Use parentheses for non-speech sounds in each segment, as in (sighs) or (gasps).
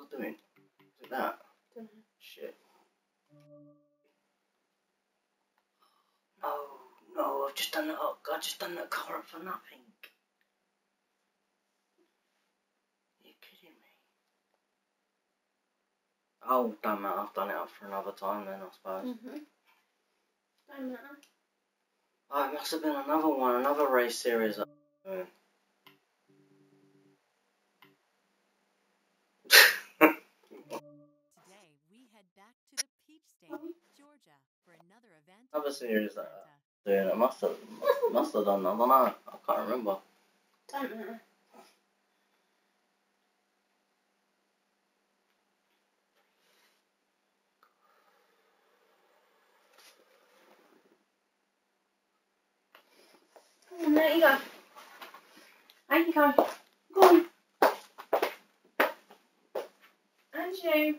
It doing? Is it that? Shit. No, no, I've just done that up. I've just done that car up for nothing. you kidding me? Oh, damn it. I've done it up for another time then, I suppose. Mhm. Don't matter. Oh, it must have been another one, another race series. I'm doing. Today, we head back to the Peach State, Georgia, for another event. Another series in that Atlanta. doing it. Must have, must have done. I don't know. I can't remember. Don't matter. Come on, there you go. There you go. Go on. And you.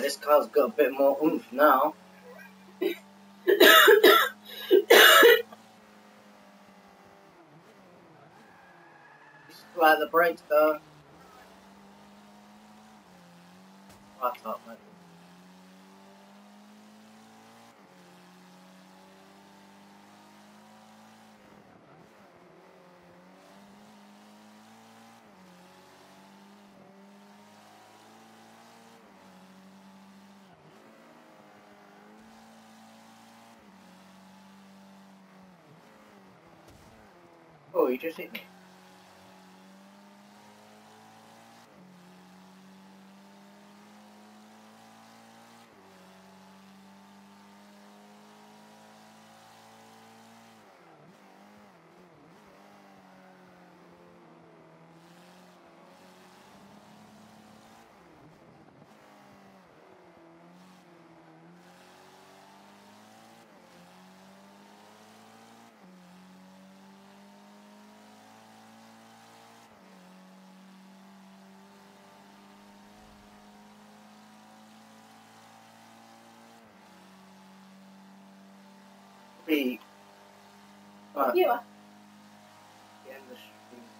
This car's got a bit more oomph now. (coughs) Just like the brakes though. You just hit me. Be. Right, You are. the end of the stream.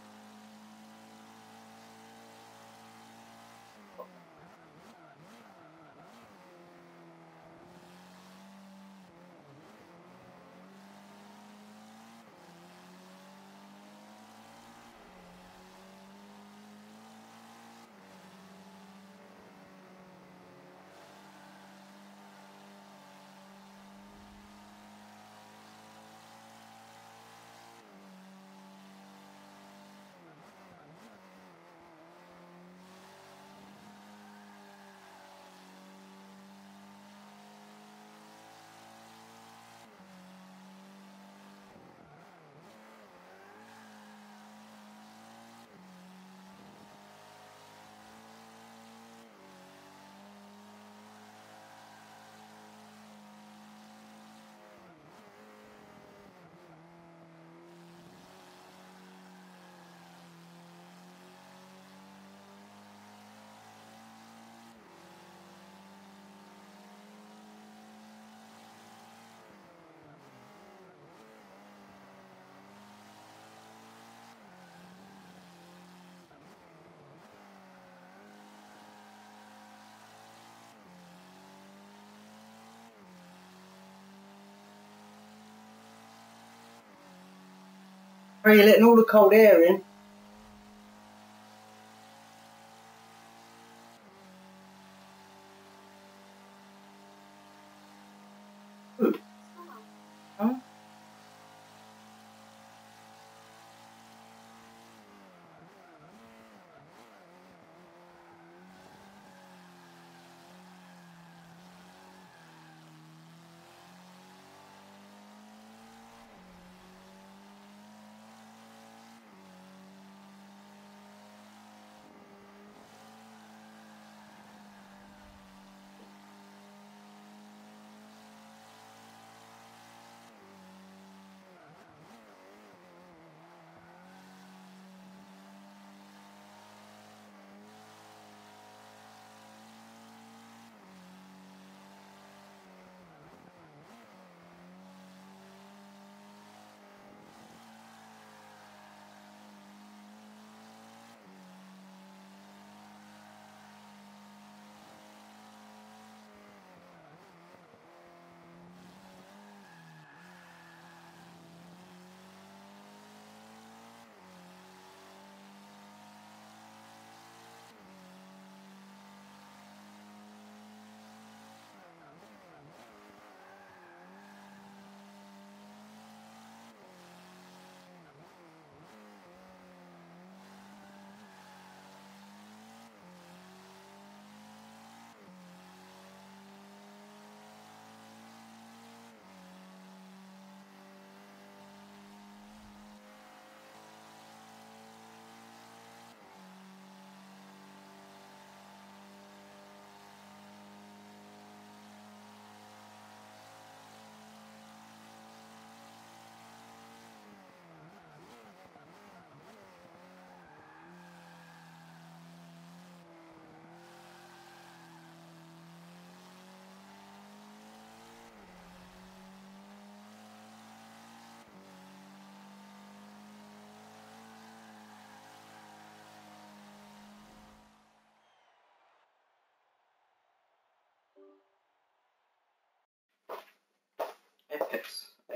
Are you letting all the cold air in?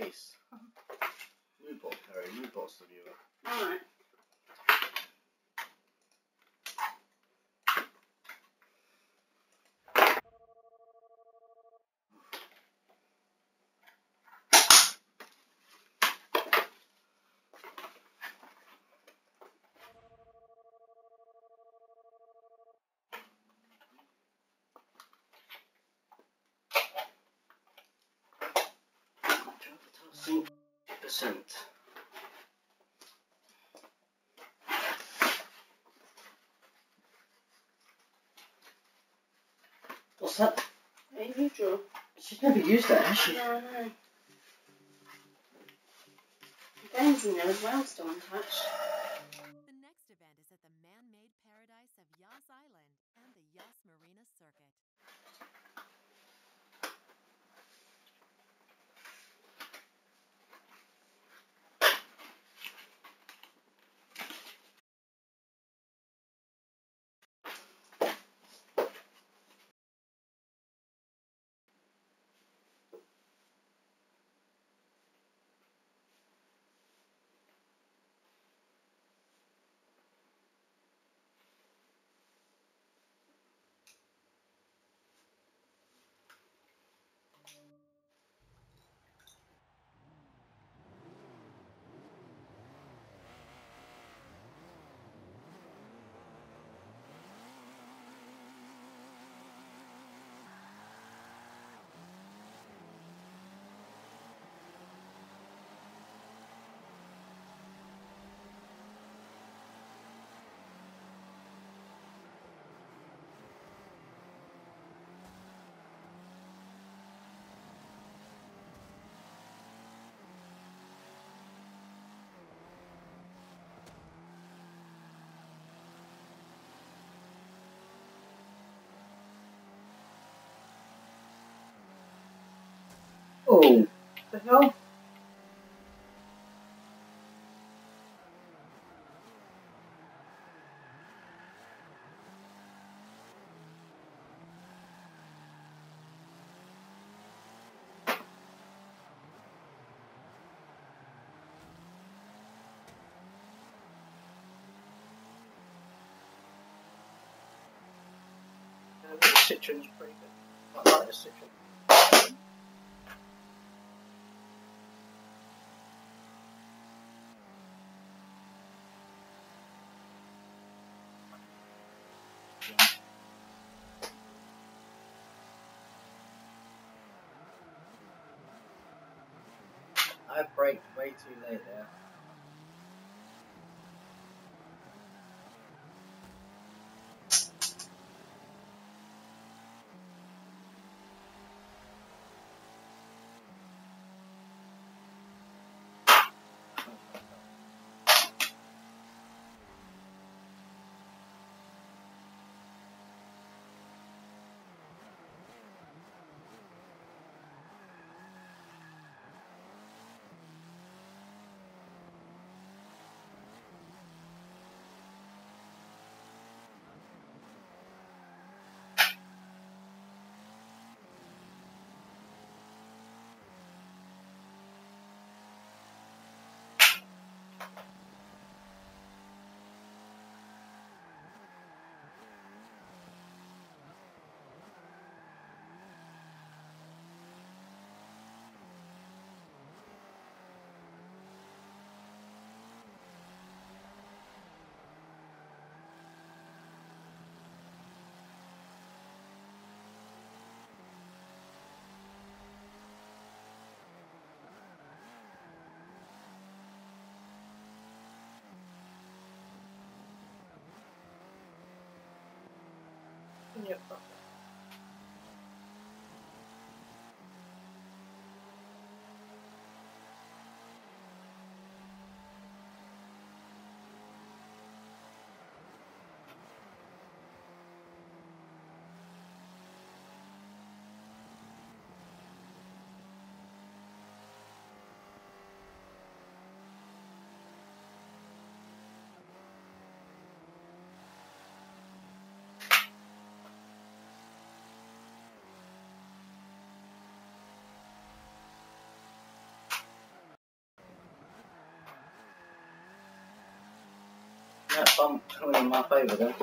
Ace. Newport, Harry. Newport's the viewer. Alright. Percent. What's that? Hey, you draw. She's never used that, has she? No, no. Ben's in there as well, still untouched. Oh, the hell? The Citroen's pretty good. I like the Citroen. I braked way too late there. Yep. Yeah, some coming in my favor then.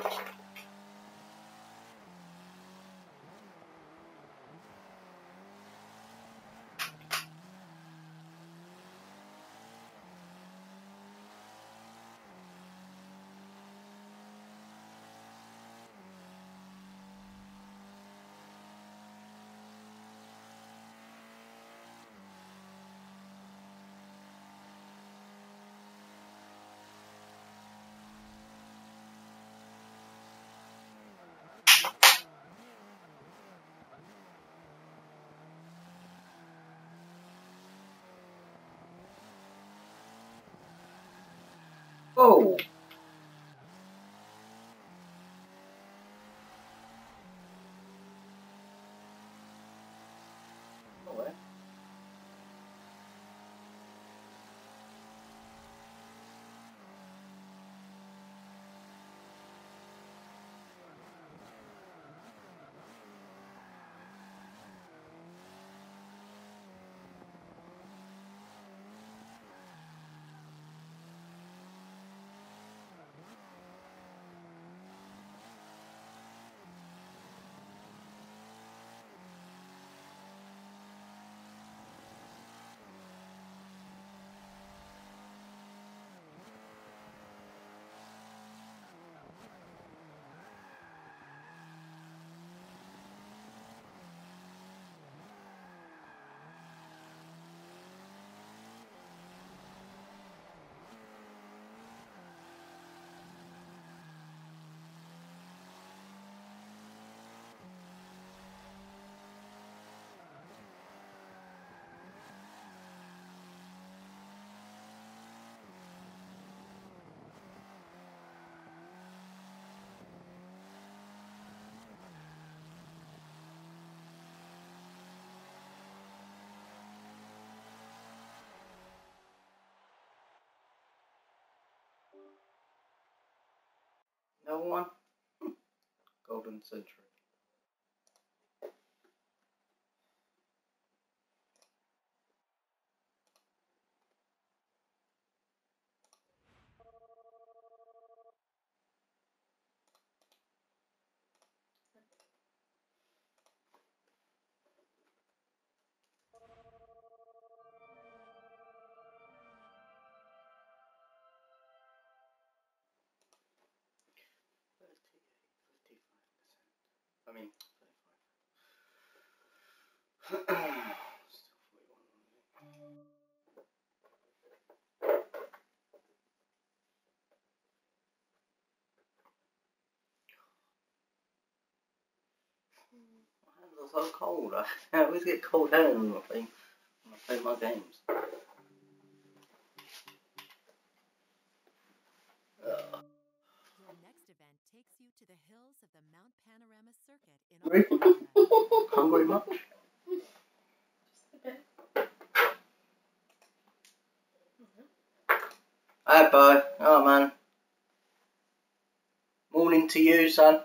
Oh, L1. (laughs) Golden Century. So cold. (laughs) I always get cold hands when I play, when I play my games. Ugh. Your next event takes you to the hills of the Mount Panorama Circuit in Hungry (laughs) much? Just a bit. Hi, boy. Oh, man. Morning to you, son.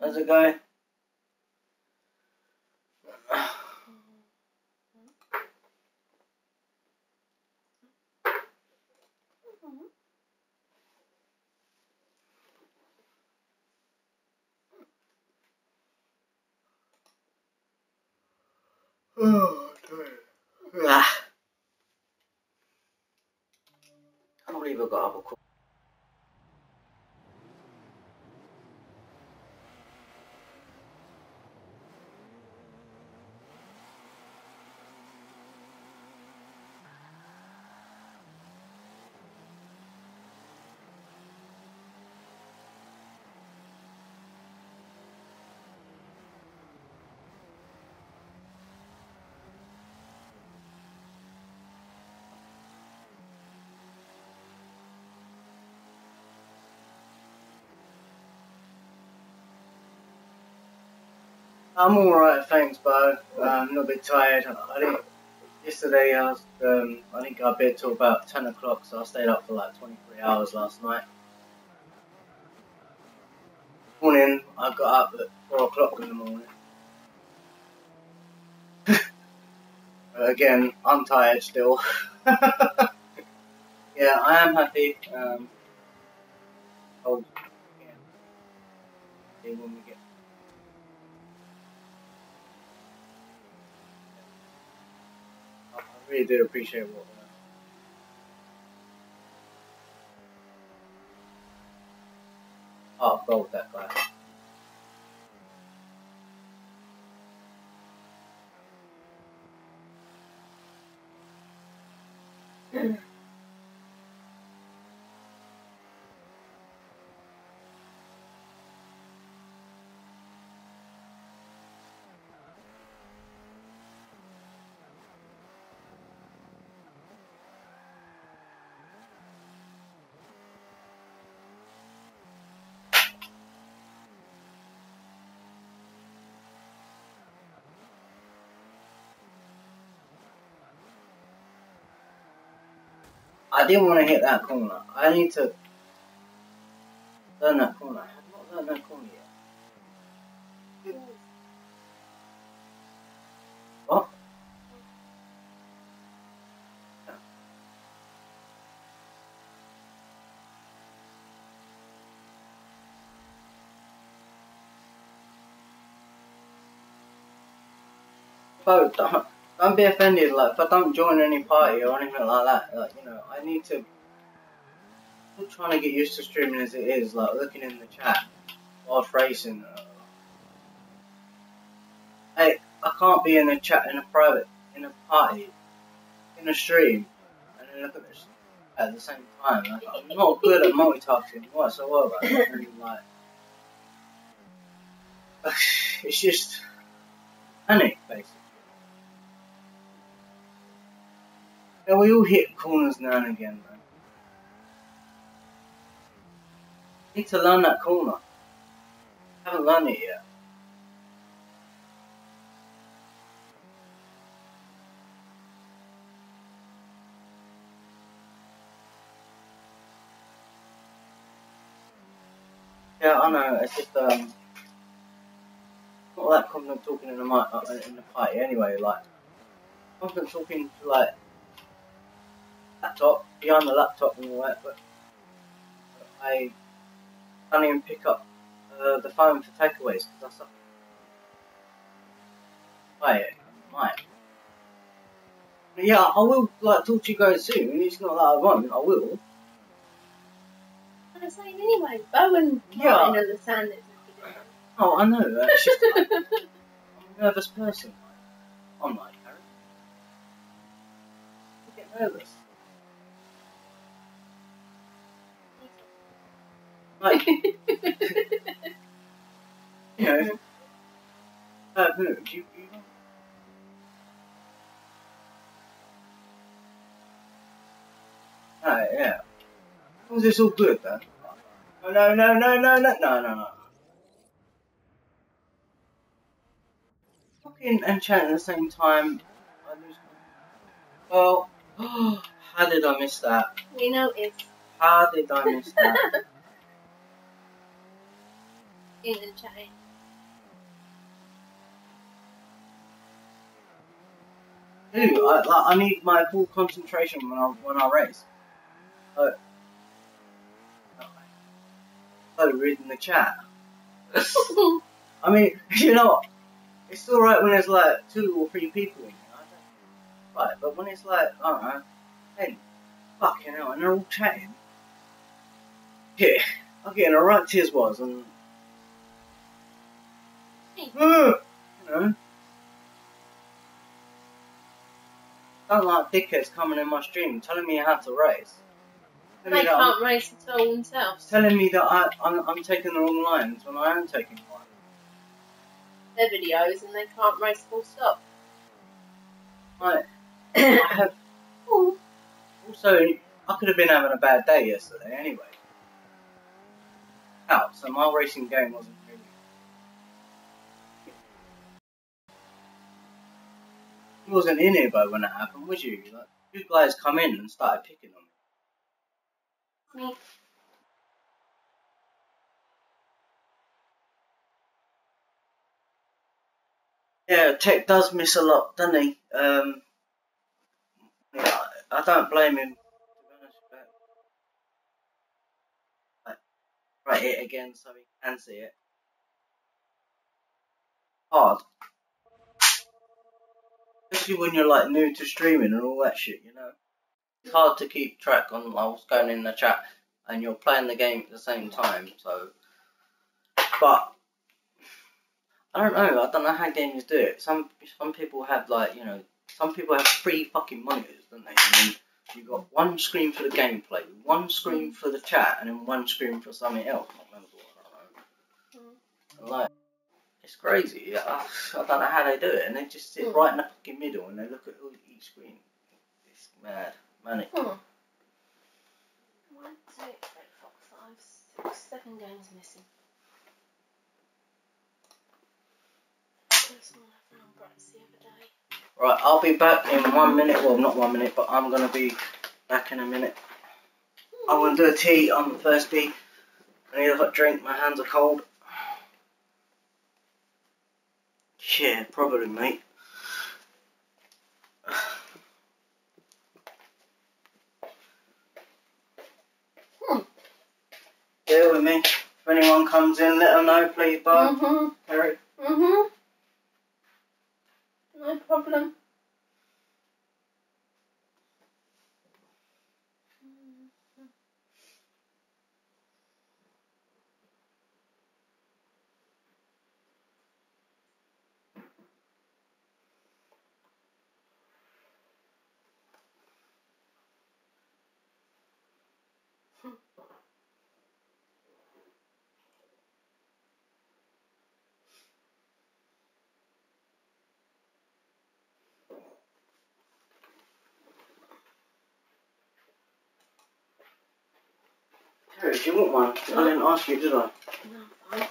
How's it going? Oh, (sighs) (sighs) dear. Ah. I can't believe I I'm alright, thanks, Bo. Uh, I'm a bit tired. I didn't, yesterday I, was, um, I didn't go to bed till about 10 o'clock, so I stayed up for like 23 hours last night. Morning, I got up at 4 o'clock in the morning. (laughs) Again, I'm tired still. (laughs) yeah, I am happy. Um, you really did appreciate what. Uh, oh, go with that glass. Mm-hmm. (clears throat) I didn't want to hit that corner. I need to learn that corner. I have not learned that corner yet. What? Bro, don't, be offended, like, if I don't join any party or anything like that, like, you know, I need to, I'm trying to get used to streaming as it is, like, looking in the chat whilst racing. Uh, hey, I can't be in a chat, in a private, in a party, in a stream, and then look at this at the same time. Like, I'm not good at multitasking whatsoever. and, like, (sighs) it's just panic, basically. Yeah, we all hit corners now and again, man. Need to learn that corner. Haven't learned it yet. Yeah, I know. It's just um, not that confident talking in the mic uh, in the party anyway. Like confident talking like laptop behind the laptop and all that, but I can't even pick up uh, the phone for takeaways because I suck. Wait, mic. Yeah, I will like talk to you guys soon. It's not that I won't. I will. I was saying anyway, Bowen Yeah. Martin understand it. Oh, I know. It's just like, (laughs) I'm a nervous person. Like, I'm like Harry. I get nervous. Like, (laughs) you know, uh, who? You, you know? Alright, yeah. Was this all good then? Oh, no, no, no, no, no, no, no, no. Talking and chatting at the same time. I lose my... Well, (gasps) how did I miss that? we noticed How did I miss that? (laughs) in the. Dude, I, like, I need my full concentration when I when I race. Oh. Oh, reading the chat. (laughs) I mean, you know, what? it's alright when there's like two or three people in here. I don't, right, but when it's like, I don't know, ten, fucking hell, and they're all chatting. Yeah, I'm getting a right tears was, and. Know. Don't like dickheads coming in my stream telling me how to race. Telling they that I'm- can't race at all themselves. telling me that I, I'm, I'm taking the wrong lines when I am taking one. Their videos and they can't race full stop. I, (coughs) I have Oh, also I could have been having a bad day yesterday anyway. Out, so my racing game wasn't You wasn't in here, though, when it happened, was you? Like, you guys come in and started picking on me. me. Yeah, Tech does miss a lot, doesn't he? Um, yeah, I don't blame him. To be honest, but, like, write it again so he can see it. Hard. Especially when you're like new to streaming and all that shit, you know. It's hard to keep track on like, what's going in the chat and you're playing the game at the same time, so but I don't know, I don't know how gamers do it. Some some people have like, you know, some people have three fucking monitors, don't they? I mean, you've got one screen for the gameplay, one screen for the chat, and then one screen for something else. I don't know. Hmm. And, Like, it's crazy. I, I don't know how they do it, and they just sit Mm. right in the fucking middle and they look at all- each screen. It's mad, manic. Hmm. One, two, three, four, five, six, seven games missing. First one I found Bratz the other day. Right, I'll be back in one minute. Well, not one minute, but I'm gonna be back in a minute. I'm gonna do a tea. I'm thirsty. I need a hot drink. My hands are cold. Yeah, probably, mate. Hmm. (sighs) Bear with me. If anyone comes in, let them know, please, bud. Mm-hmm. Harry. Mm-hmm. No problem. Do you want one? I didn't ask you, did I? No, fine.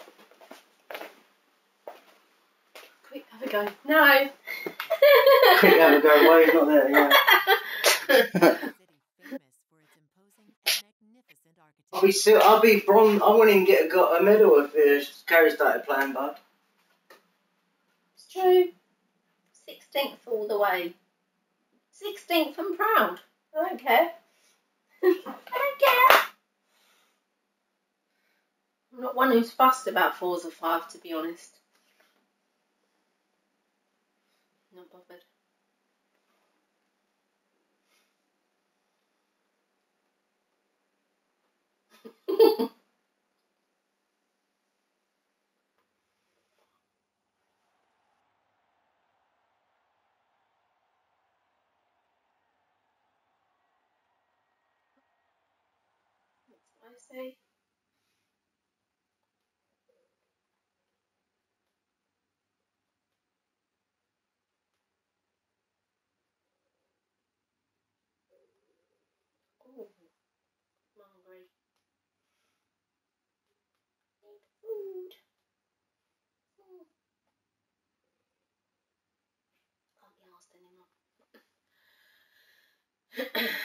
Quick, have a go. No. (laughs) Quick, have a go. Why he's not there? Yeah. City famous (laughs) for its imposing and magnificent I'll be sil- I'll be bronze. I wouldn't even get a, a medal if uh, Gary started playing, bud. It's true. Sixteenth all the way. Sixteenth and proud. I don't care. (laughs) I don't care. I'm not one who's fussed about fours or five, to be honest. Not bothered. (laughs) I say. Food. Hmm. Can't be asked anymore. (clears throat)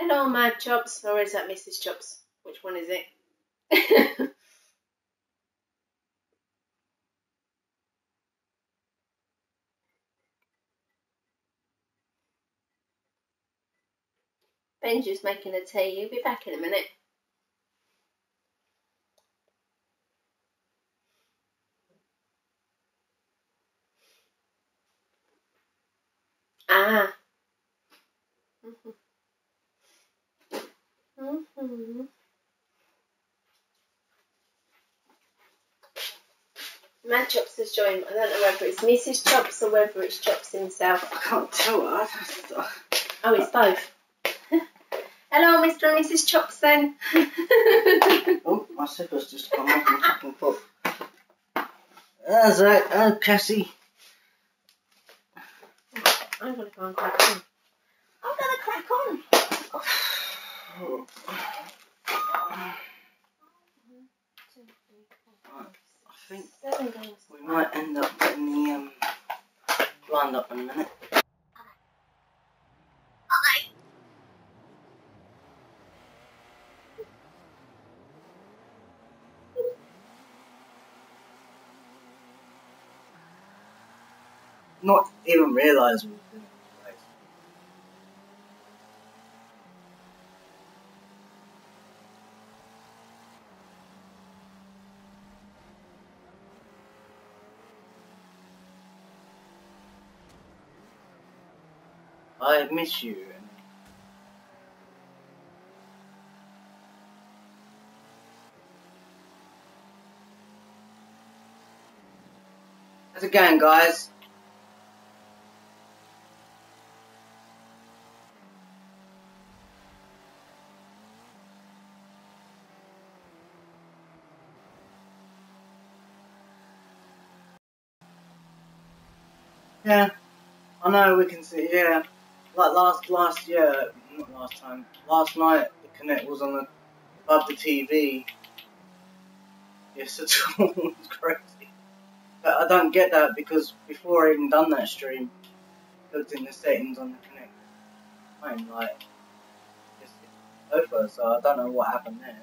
Hello, Mad Chops. Or is that Mrs. Chops? Which one is it? (laughs) Benji's making a tea. He'll be back in a minute. Ah. hmm Mad Chops has joined. I don't know whether it's Mrs. Chops or whether it's Chops himself. I can't tell. I, Oh, it's both. (laughs) Hello, Mr. and Mrs. Chops then. (laughs) oh, my slipper's just come off my fucking foot. That's right. Oh, Cassie. try and crack on. I'm gonna crack on. Two, (sighs) oh three, four, five, I think we might end up getting the um blind up in a minute. Not even realise I miss you. How's it going, guys? Yeah, I know we can see. Yeah, like last last year, not last time, last night the Kinect was on the above the TV. Yes, (laughs) it's all crazy. But I don't get that because before I even done that stream, looked in the settings on the Kinect. I'm like it's over, so I don't know what happened there.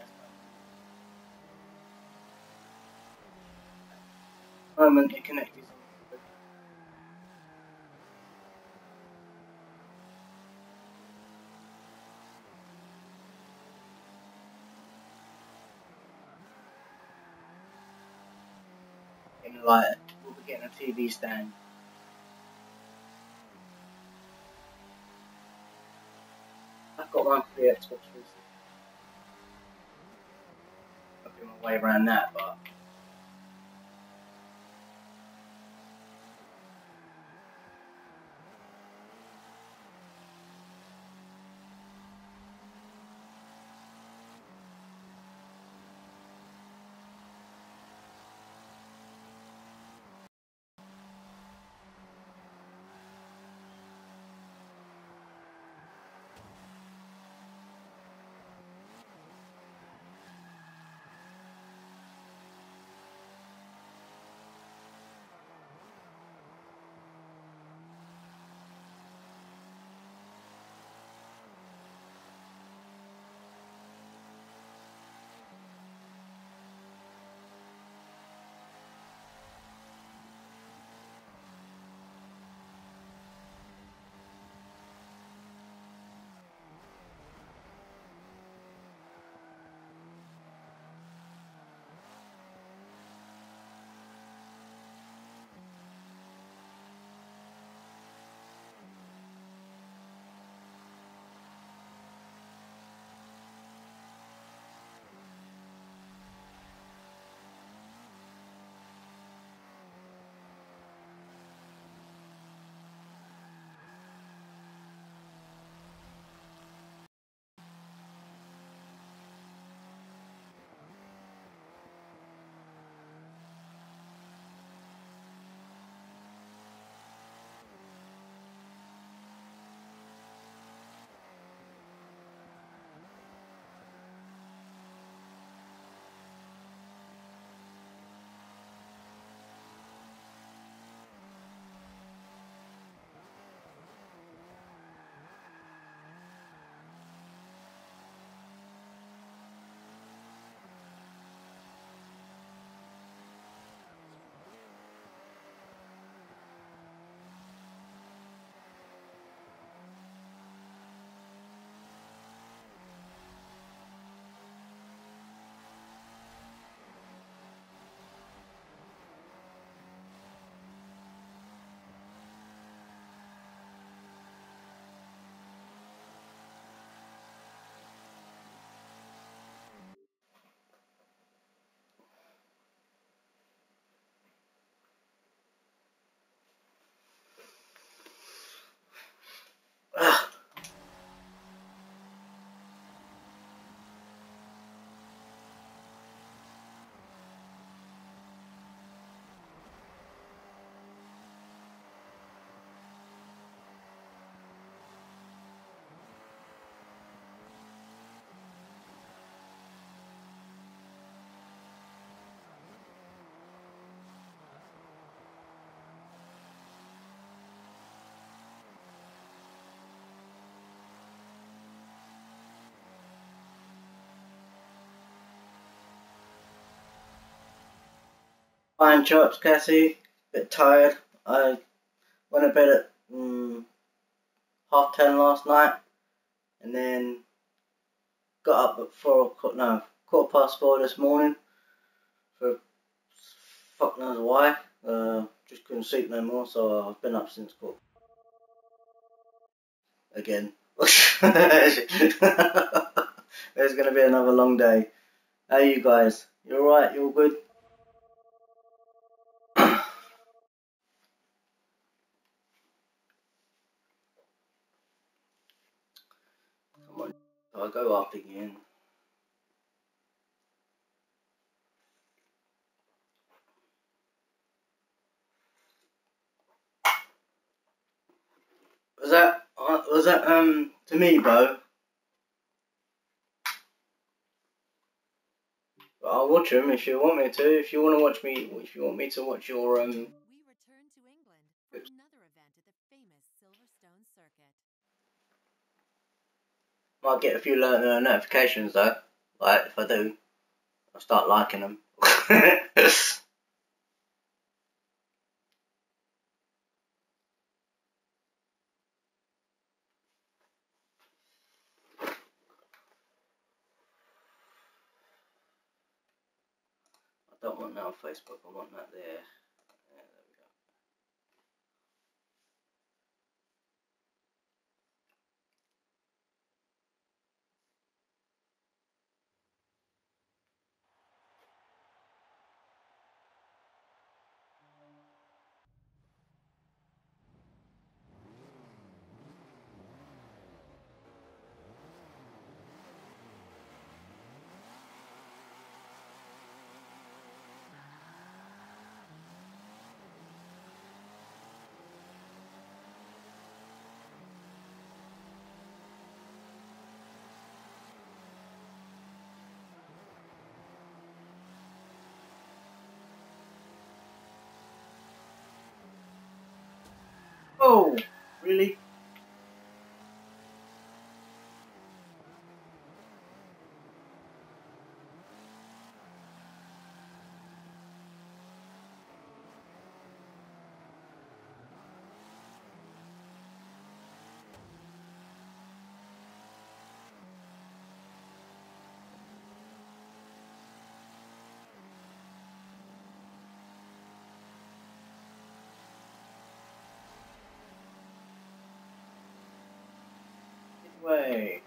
Moment the Kinect is on. Like we'll be getting a TV stand. I've got one for the Xbox 360. I'll do my way around that, but Fine chops, Cassie. Bit tired. I went to bed at mm, half ten last night, and then got up at four o'clock. No, quarter past four this morning. For fuck knows why. Uh, just couldn't sleep no more, so I've been up since quarter. Again. (laughs) There's gonna be another long day. How you guys? You're alright? You all good? Go up again. Was that uh, was that um to me, Bo? I'll watch them if you want me to. If you want to watch me, if you want me to watch your um. We return to England for Oops. another event at the famous Silverstone Circuit. Might get a few uh, notifications though. Like if I do, I'll start liking them. (laughs) I don't want that on Facebook. I want that there. Oh, really? Way.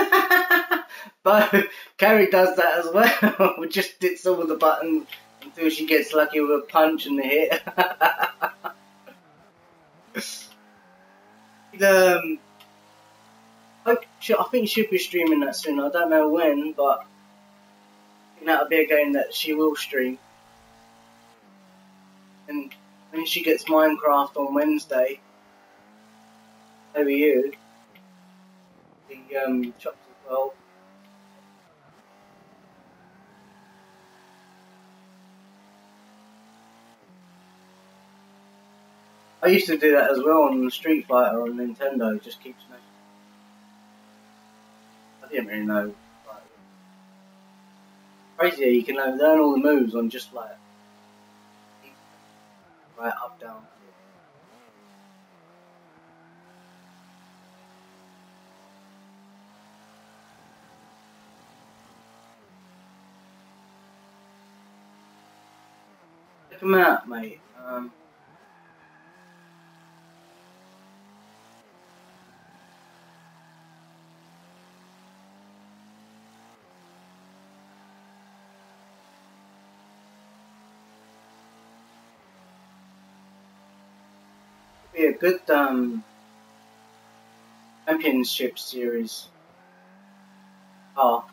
(laughs) but Carrie does that as well. We (laughs) just hits all the buttons until she gets lucky with a punch and a hit. (laughs) um, I, I think she'll be streaming that soon. I don't know when, but that'll be a game that she will stream. And when she gets Minecraft on Wednesday, over you, the um, chops as well. I used to do that as well on Street Fighter on Nintendo. Just keep smashing. I didn't really know. Crazy, you can learn all the moves on just like right up down. Them out, mate. Um, be a good um championship series. Oh.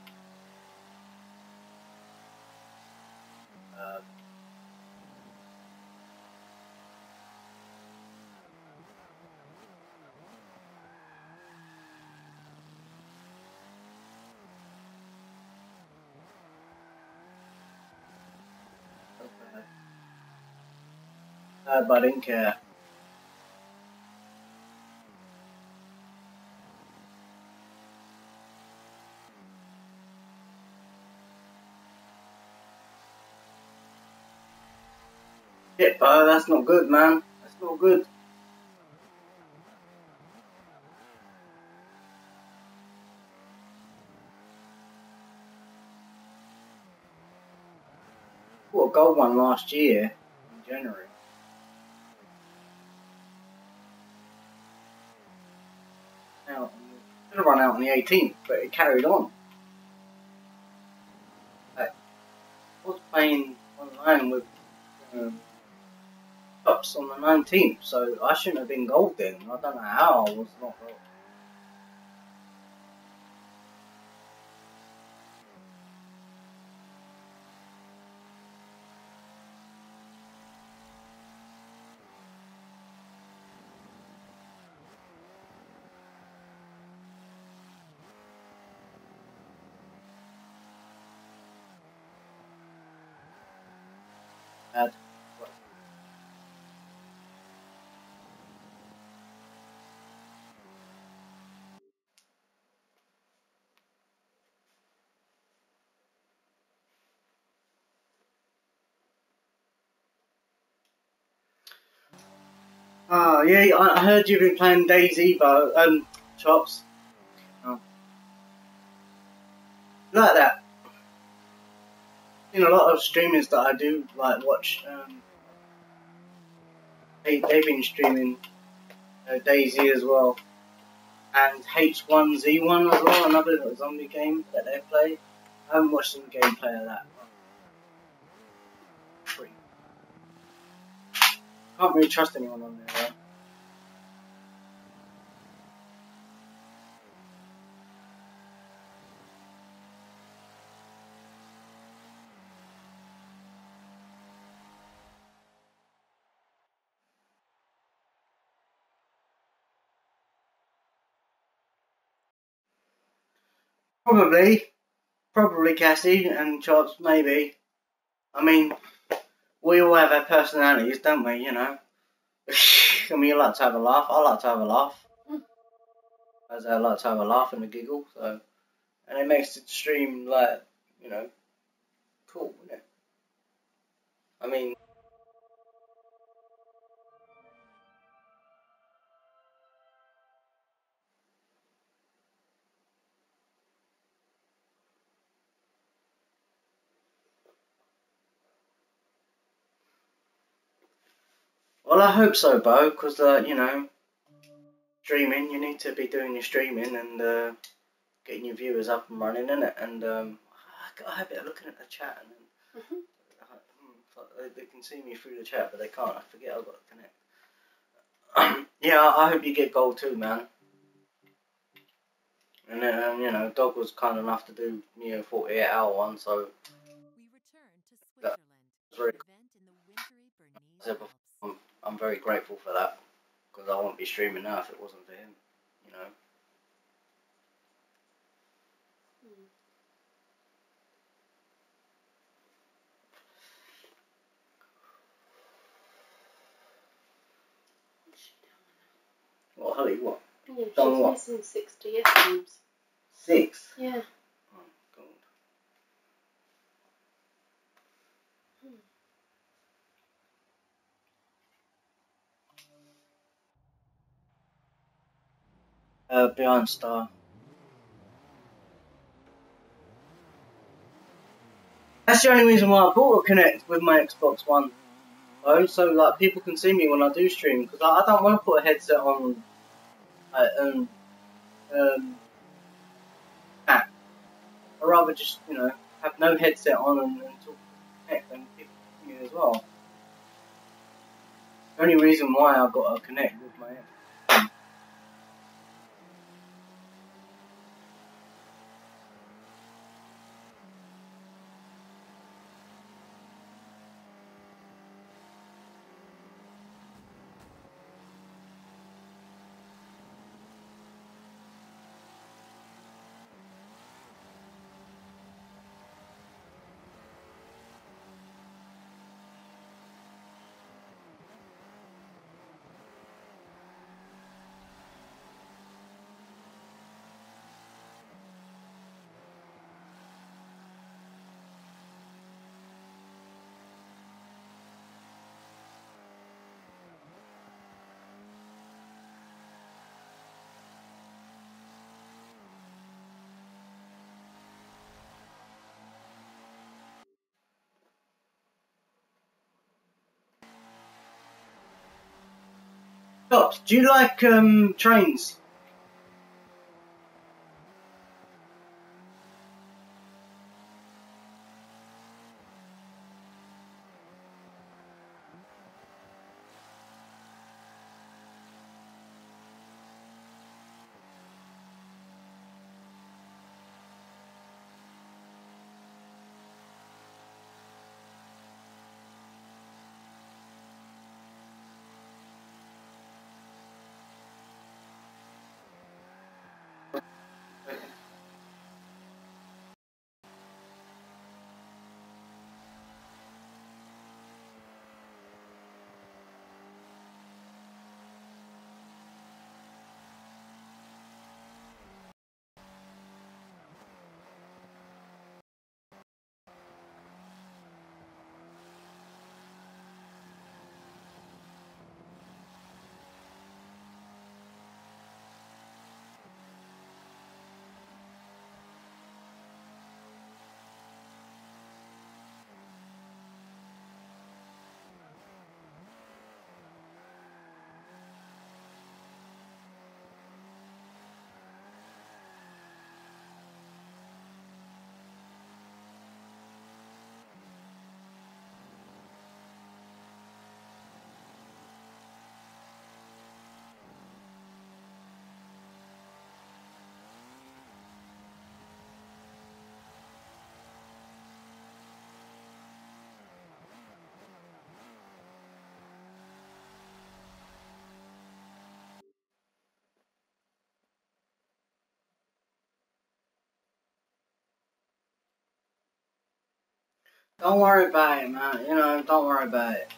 Uh, but I didn't care. Yeah, but that's not good, man. That's not good. Well, gold one last year in January. Now, it could have run out on the 18th, but it carried on. I was playing online with um, Cups on the 19th, so I shouldn't have been gold then. I don't know how I was not gold. Bad. Oh, yeah, I heard you've been playing DayZ, but, um, Chops. Oh. Like that. You know, a lot of streamers that I do, like, watch, um, they, they've been streaming uh, DayZ as well. And H1Z1 as well, another zombie game that they play. I haven't watched some gameplay of that. I can't really trust anyone on there, though. Probably. Probably Cassie and Chops, maybe. I mean, we all have our personalities, don't we, you know? I mean, you like to have a laugh. I like to have a laugh. As I like to have a laugh and a giggle, so. And it makes the stream, like, you know, cool, isn't it? I mean, well, I hope so, Bo, because, uh, you know, streaming, you need to be doing your streaming and uh, getting your viewers up and running, innit? And um, I have it looking at the chat and then. I- hmm, they, they can see me through the chat, but they can't. I forget I've got to connect. (clears throat) yeah, I I hope you get gold too, man. And then, um, you know, Dog was kind enough to do me a 48 hour one, so We return to That was very an I'm, very grateful for that. Because I wouldn't be streaming now if it wasn't for him, you know. Well, Holly, what? Yeah, she's Done what? missing 60 items. Six? Yeah. Oh, God. Uh, Behind Star. That's the only reason why I bought a Kinect with my Xbox One. Though, so like people can see me when I do stream because I, I don't want to put a headset on. Uh, um, um. I'd rather just you know have no headset on and, and talk to and people see me as well. The only reason why I got a Kinect with my Xbox. Do you like um, trains? Don't worry about it, man. You know, don't worry about it.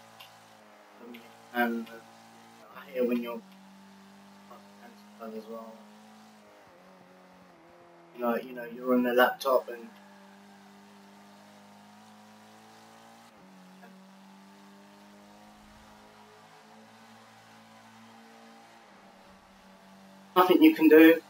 And uh, I hear when you're as well. You know, you know, you're on the laptop and nothing you can do.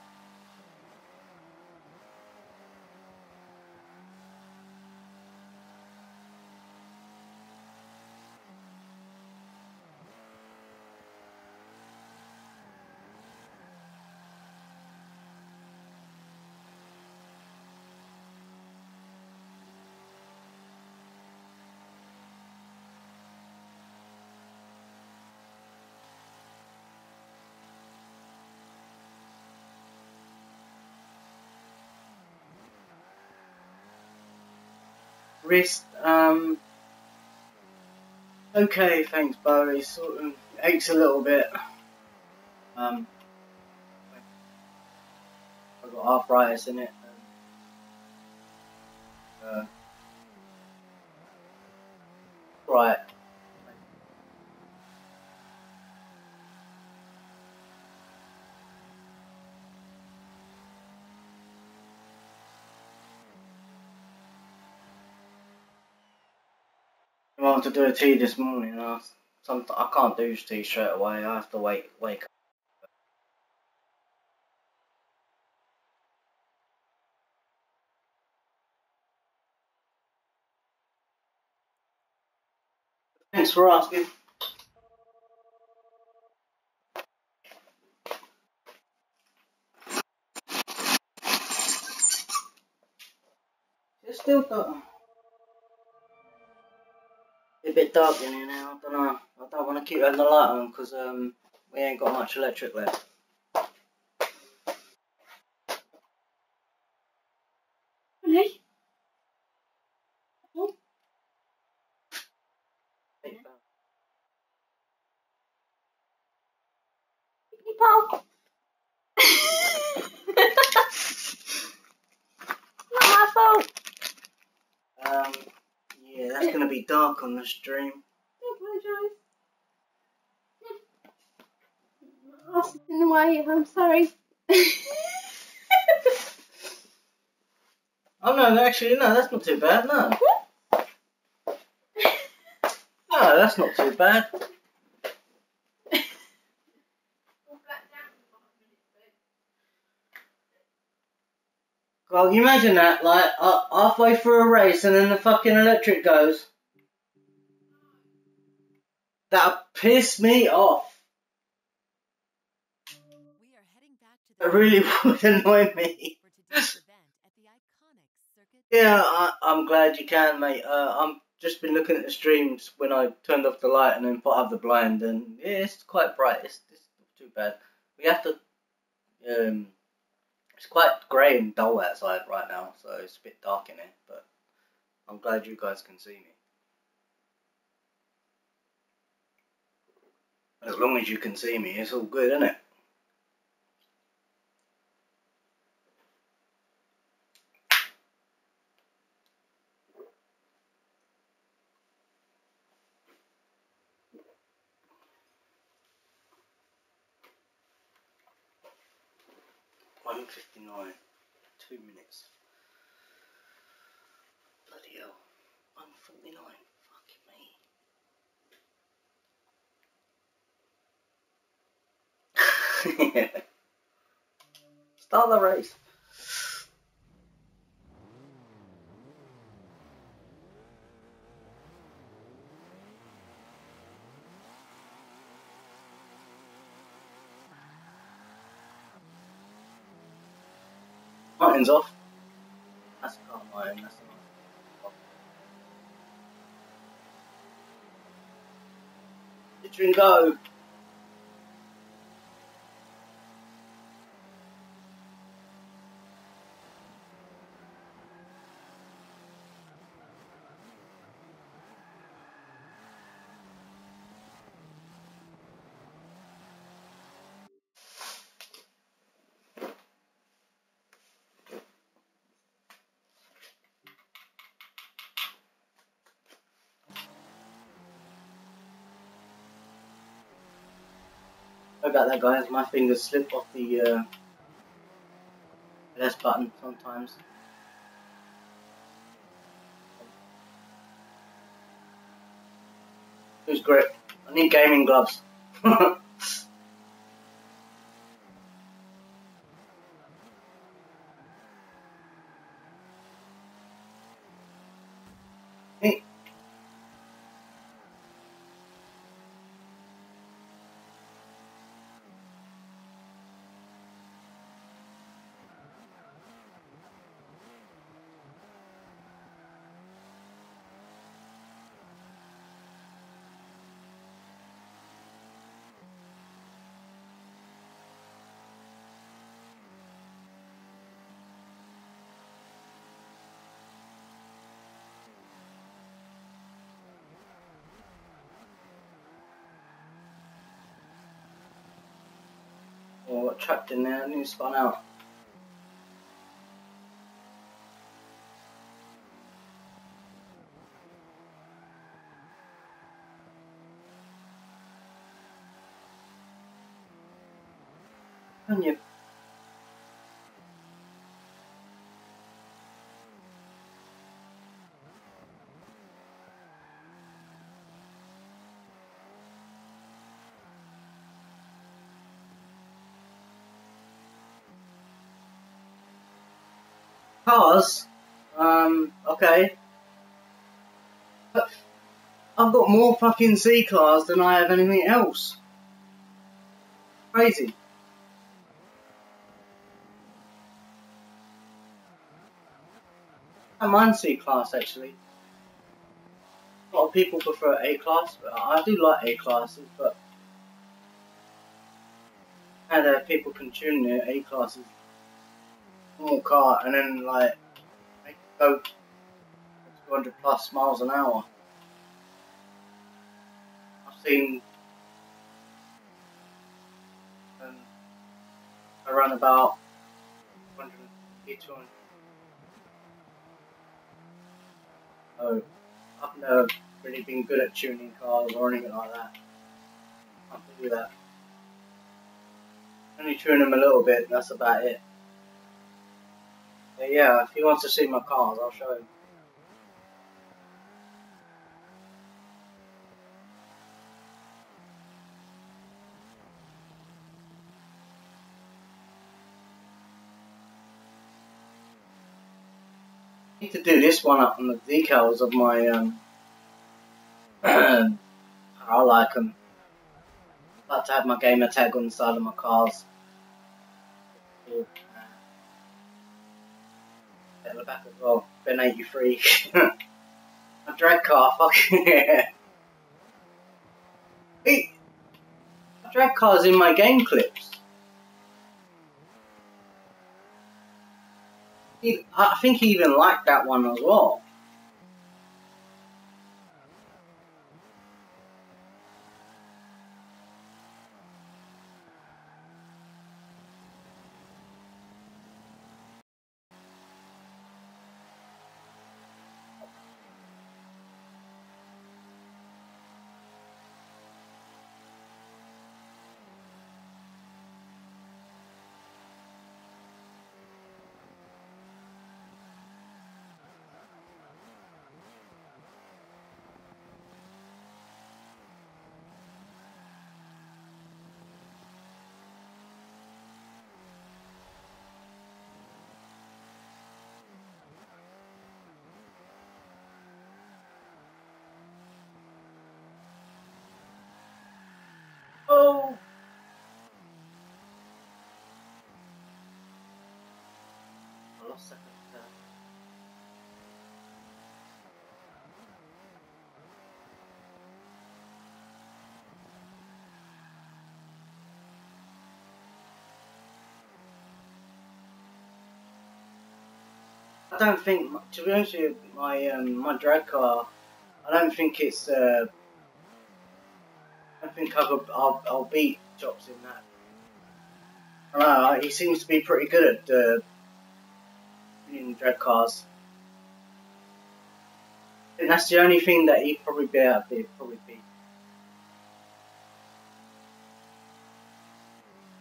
Wrist. Um, okay, thanks, Barry. Sort of aches a little bit. Um, I've got arthritis in it. Uh, right. I wanted to do a tea this morning. I, some, I can't do this tea straight away. I have to wait, wake up. Thanks for asking. It's still dark. Bit dark in here now. I don't know. I don't want to keep having the light on because um, we ain't got much electric left. Really? People. Not my fault. Um, yeah, that's gonna on the stream. Don't apologise. The way. I'm sorry. (laughs) Oh no, actually, no, that's not too bad. No, no, that's not too bad. Well, you imagine that, like, uh, halfway through a race and then the fucking electric goes. That'll piss me off. That really (laughs) would annoy me. (laughs) For today's event at the iconic. Yeah, I, I'm glad you can, mate. Uh, I'm just been looking at the streams when I turned off the light and then put up the blind, and yeah, it's quite bright. It's, it's not too bad. We have to. Um, it's quite grey and dull outside right now, so it's a bit dark in here. But I'm glad you guys can see me. As long as you can see me, it's all good, isn't it? One fifty nine. Two minutes. Bloody hell. One forty nine. Fucking me. (laughs) Start the race. Martin's off. That's a calm Martin. That's. Picture go. About that, guys. My fingers slip off the uh, button sometimes. Who's grip? I need gaming gloves. (laughs) trapped in there and he spun out. Can you? Cars? Um, okay. But I've got more fucking C class than I have anything else. Crazy. I mind C class actually. A lot of people prefer A class, but I do like A classes, but and uh, people can tune their A classes normal car and then like make it go 200 plus miles an hour. I've seen um, around about 150, 200. So I've never really been good at tuning cars or anything like that. I can't do that. Only tune them a little bit, that's about it. Yeah, if he wants to see my cars, I'll show him. Need to do this one up on the decals of my um I like them. I like to have my gamer tag on the side of my cars. cool. At the back as well. Ben 83. (laughs) a drag car, fucking (laughs) yeah. Hey, drag cars in my game clips. I think he even liked that one as well. Oh! I second. I don't think, to be honest with you, my um, my drag car, I don't think it's. Uh, I think I'll, I'll, I'll beat Chops in that. I don't know, he seems to be pretty good at uh, drag cars. And that's the only thing that he'd probably be uh, able to probably beat.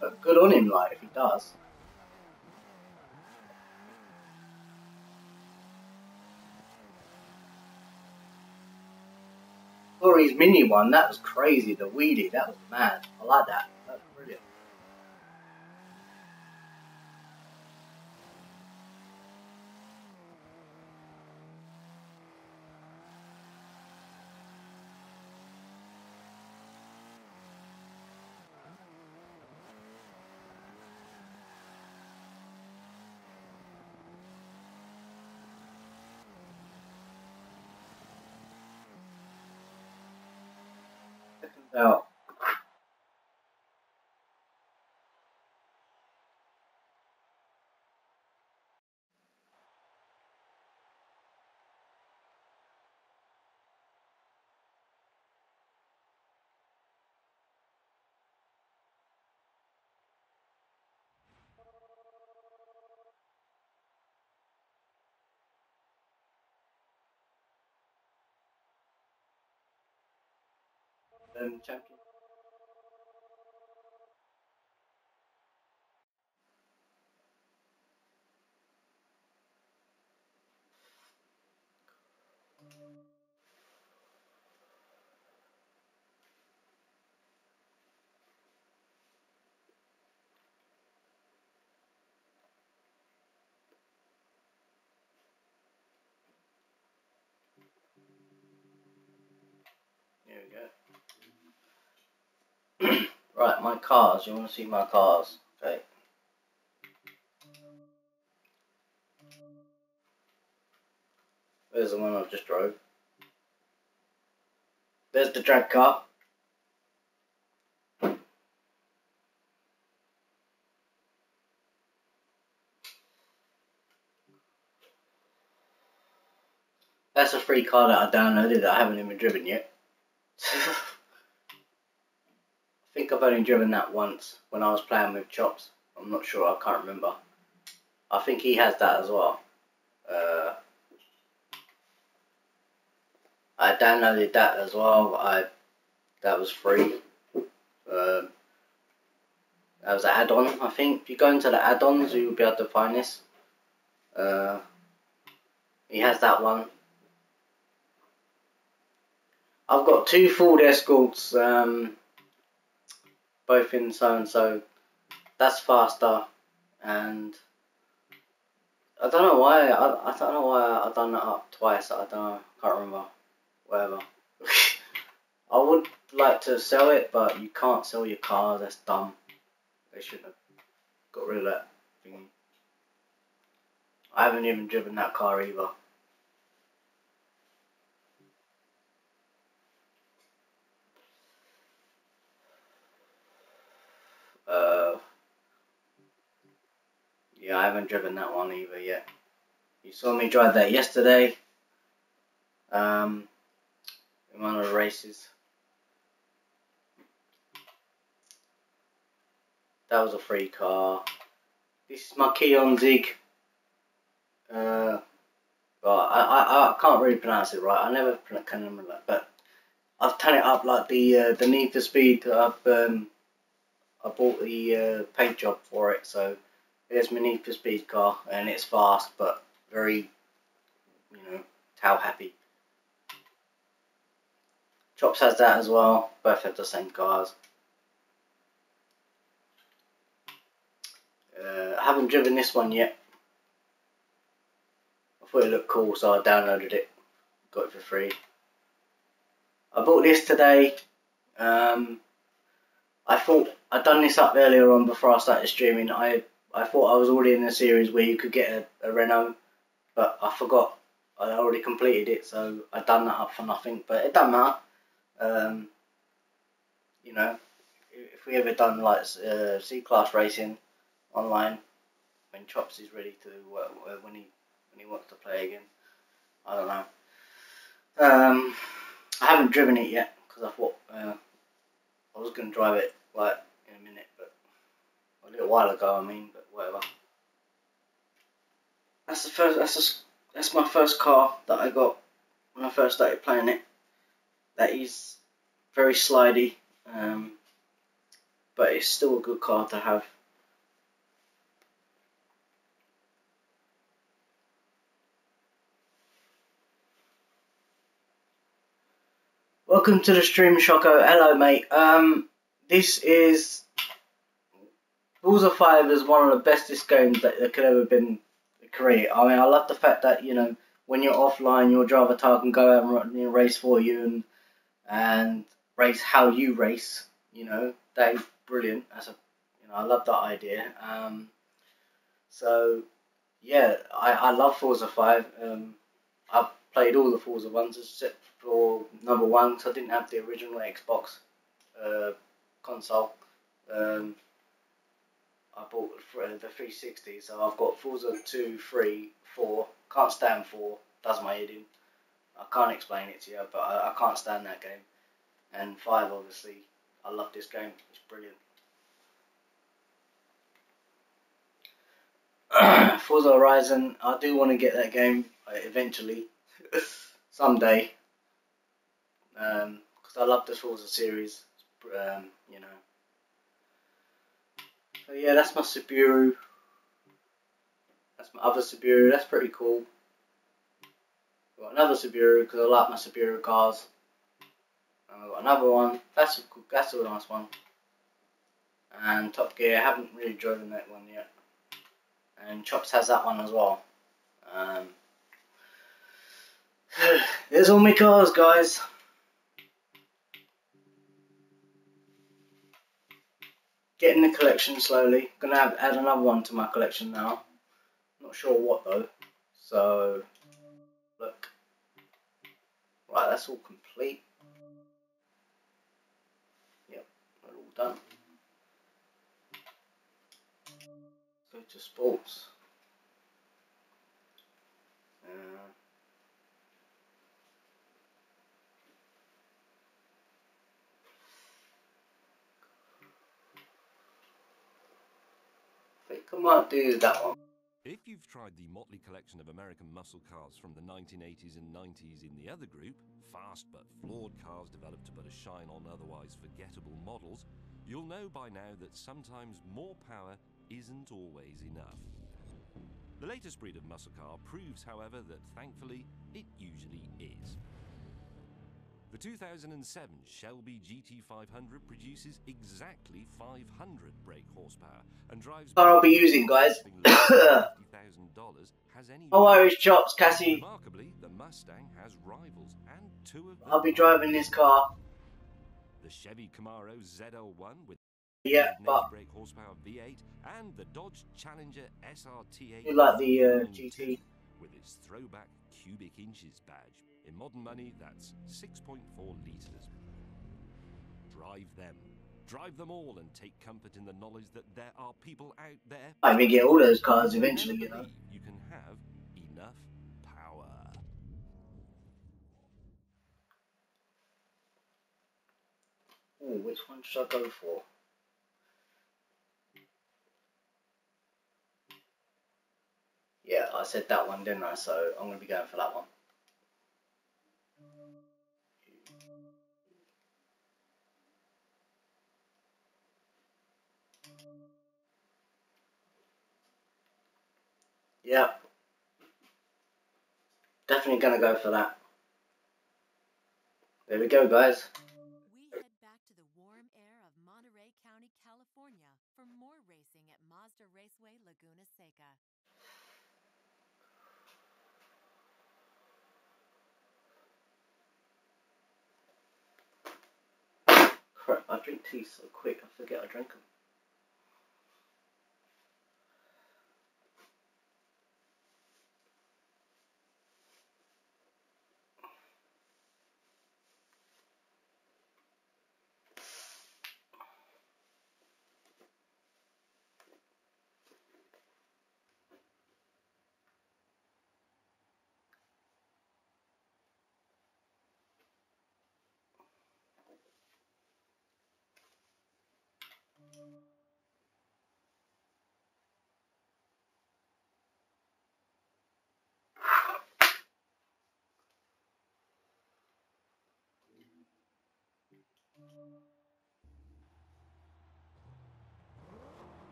But good on him, like, if he does. Corey's mini one, that was crazy. The wheelie, that was mad. I like that. Second Um, champion. Right, my cars. You want to see my cars? Okay. There's the one I've just drove. There's the drag car. That's a free car that I downloaded that I haven't even driven yet. (laughs) I think I've only driven that once when I was playing with Chops. I'm not sure, I can't remember. I think he has that as well. Uh, I downloaded that as well. I that was free. Um, that was an add-on, I think. If you go into the add-ons, you'll be able to find this. Uh, he has that one. I've got two Ford Escorts, um, both in so and so. That's faster, and I don't know why. I, I don't know why I've done that up twice. I don't know. Can't remember. Whatever. (laughs) I would like to sell it, but you can't sell your car. That's dumb. They should have got rid of that thingy. I haven't even driven that car either. Uh, yeah, I haven't driven that one either yet. You saw me drive that yesterday. Um, in one of the races. That was a free car. This is my Keon Zig. Uh, well, I, I, I can't really pronounce it right. I never can remember that, but I've done it up like the uh, the Need for Speed. I've um, I bought the uh, paint job for it, so there's my Need for Speed car, and it's fast, but very, you know, tow happy. Chops has that as well. Both have the same cars. Uh, I haven't driven this one yet. I thought it looked cool, so I downloaded it. Got it for free. I bought this today. Um, I thought I'd done this up earlier on before I started streaming. I I thought I was already in a series where you could get a, a Renault, but I forgot. I already completed it, so I done that up for nothing. But it doesn't matter. Um, you know, if we ever done like uh, C class racing online, when Chops is ready to uh, when he when he wants to play again, I don't know. Um, I haven't driven it yet because I thought uh, I was going to drive it like in a minute, but a little while ago. I mean, but whatever. That's the first. That's a, that's my first car that I got when I first started playing it. That is very slidey, um, but it's still a good car to have. Welcome to the stream, Shoko. Hello, mate. Um, this is Forza 5 is one of the bestest games that, that could ever been created. I mean, I love the fact that you know when you're offline, your Drivatar can go out and race for you and and race how you race. You know, that is brilliant. That's a you know I love that idea. Um, so yeah, I, I love Forza 5. Um, I've played all the Forza ones except for number one because I didn't have the original Xbox uh, console. Um, I bought the 360, so I've got Forza 2, 3, 4. Can't stand 4, does my head in. I can't explain it to you, but I, I can't stand that game. And 5, obviously, I love this game, it's brilliant. (coughs) Forza Horizon, I do want to get that game uh, eventually, (laughs) someday, because um, I love the Forza series, um, you know. So yeah, that's my Subaru. That's my other Subaru. That's pretty cool. Got another Subaru because I like my Subaru cars. And I've got another one. That's a that's a nice one. And Top Gear. I haven't really driven that one yet. And Chops has that one as well. Um, (sighs) there's all my cars, guys. Getting the collection slowly. Gonna have, add another one to my collection now. Not sure what though. So look. Right, that's all complete. Yep, we're all done. Go to sports. Uh, I might do that one. If you've tried the motley collection of American muscle cars from the 1980s and 90s in the other group, fast but flawed cars developed to put a shine on otherwise forgettable models, you'll know by now that sometimes more power isn't always enough. The latest breed of muscle car proves, however, that thankfully it usually is. The 2007 Shelby GT500 produces exactly 500 brake horsepower and drives. I'll be using, guys. oh, Irish chops, Cassie. Remarkably, the Mustang has rivals and two of I'll be driving this car. The Chevy Camaro ZL1 with Yeah, but brake horsepower V8 and the Dodge Challenger SRT8. You like the, uh, GT? with its throwback cubic inches badge. In modern money, that's 6.4 litres. Drive them. Drive them all and take comfort in the knowledge that there are people out there. I may get all those cars eventually, you know. You can have enough power. Ooh, which one should I go for? Yeah, I said that one, didn't I? So I'm going to be going for that one. Yep. Definitely going to go for that. There we go, guys. We head back to the warm air of Monterey County, California for more racing at Mazda Raceway Laguna Seca. Crap, I drink tea so quick, I forget I drink them.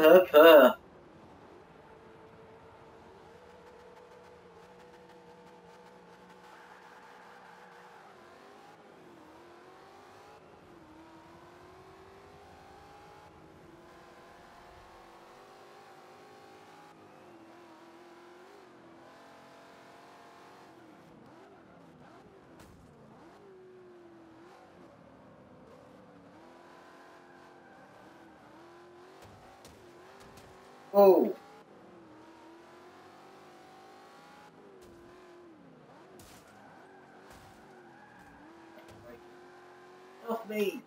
Purr, purr. Oh. Off me.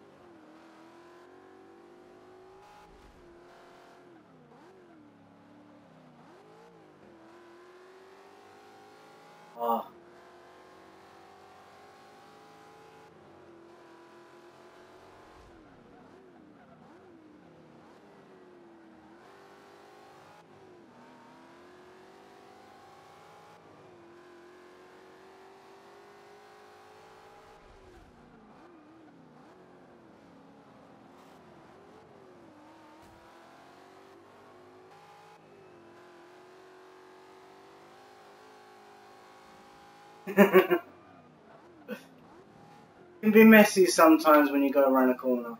Oh. It can be messy sometimes when you go around a corner.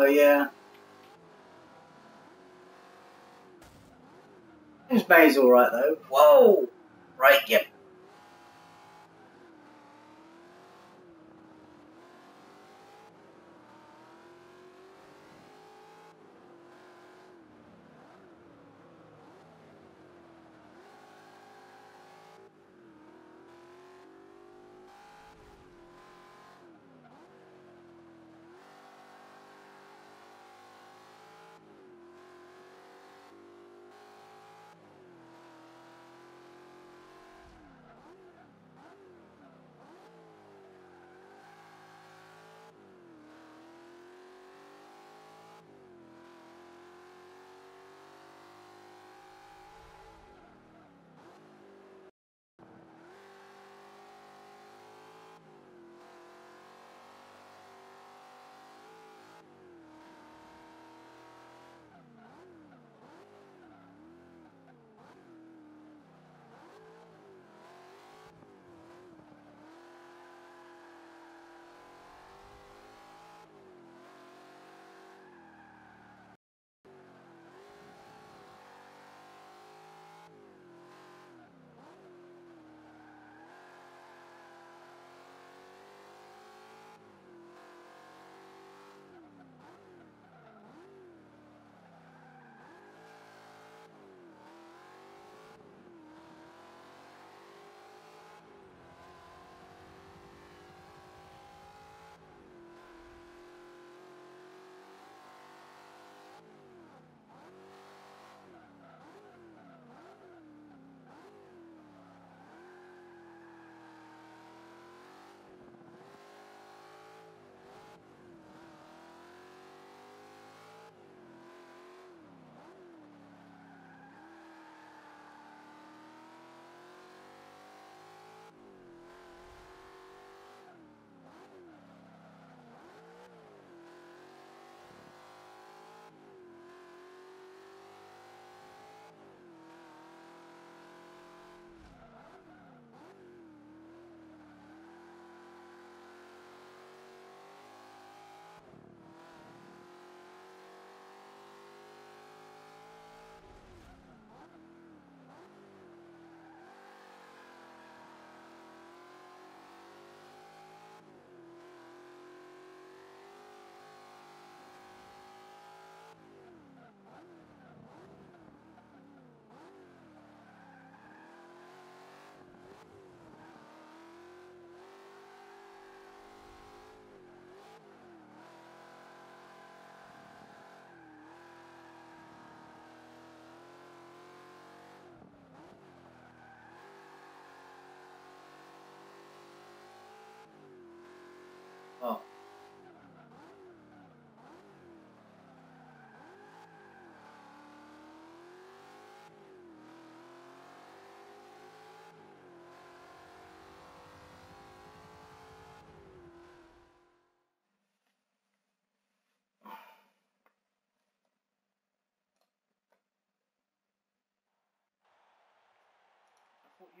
Oh yeah. James Bay's alright though. Whoa! Right, yep.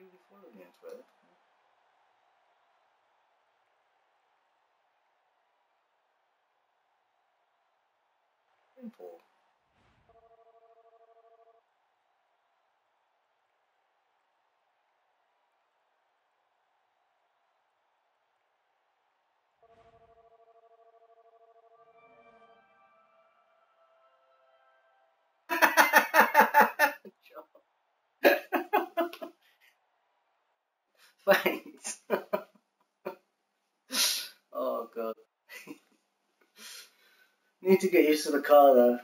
You would follow me. Simple. Thanks. (laughs) oh god. (laughs) Need to get used to the car though.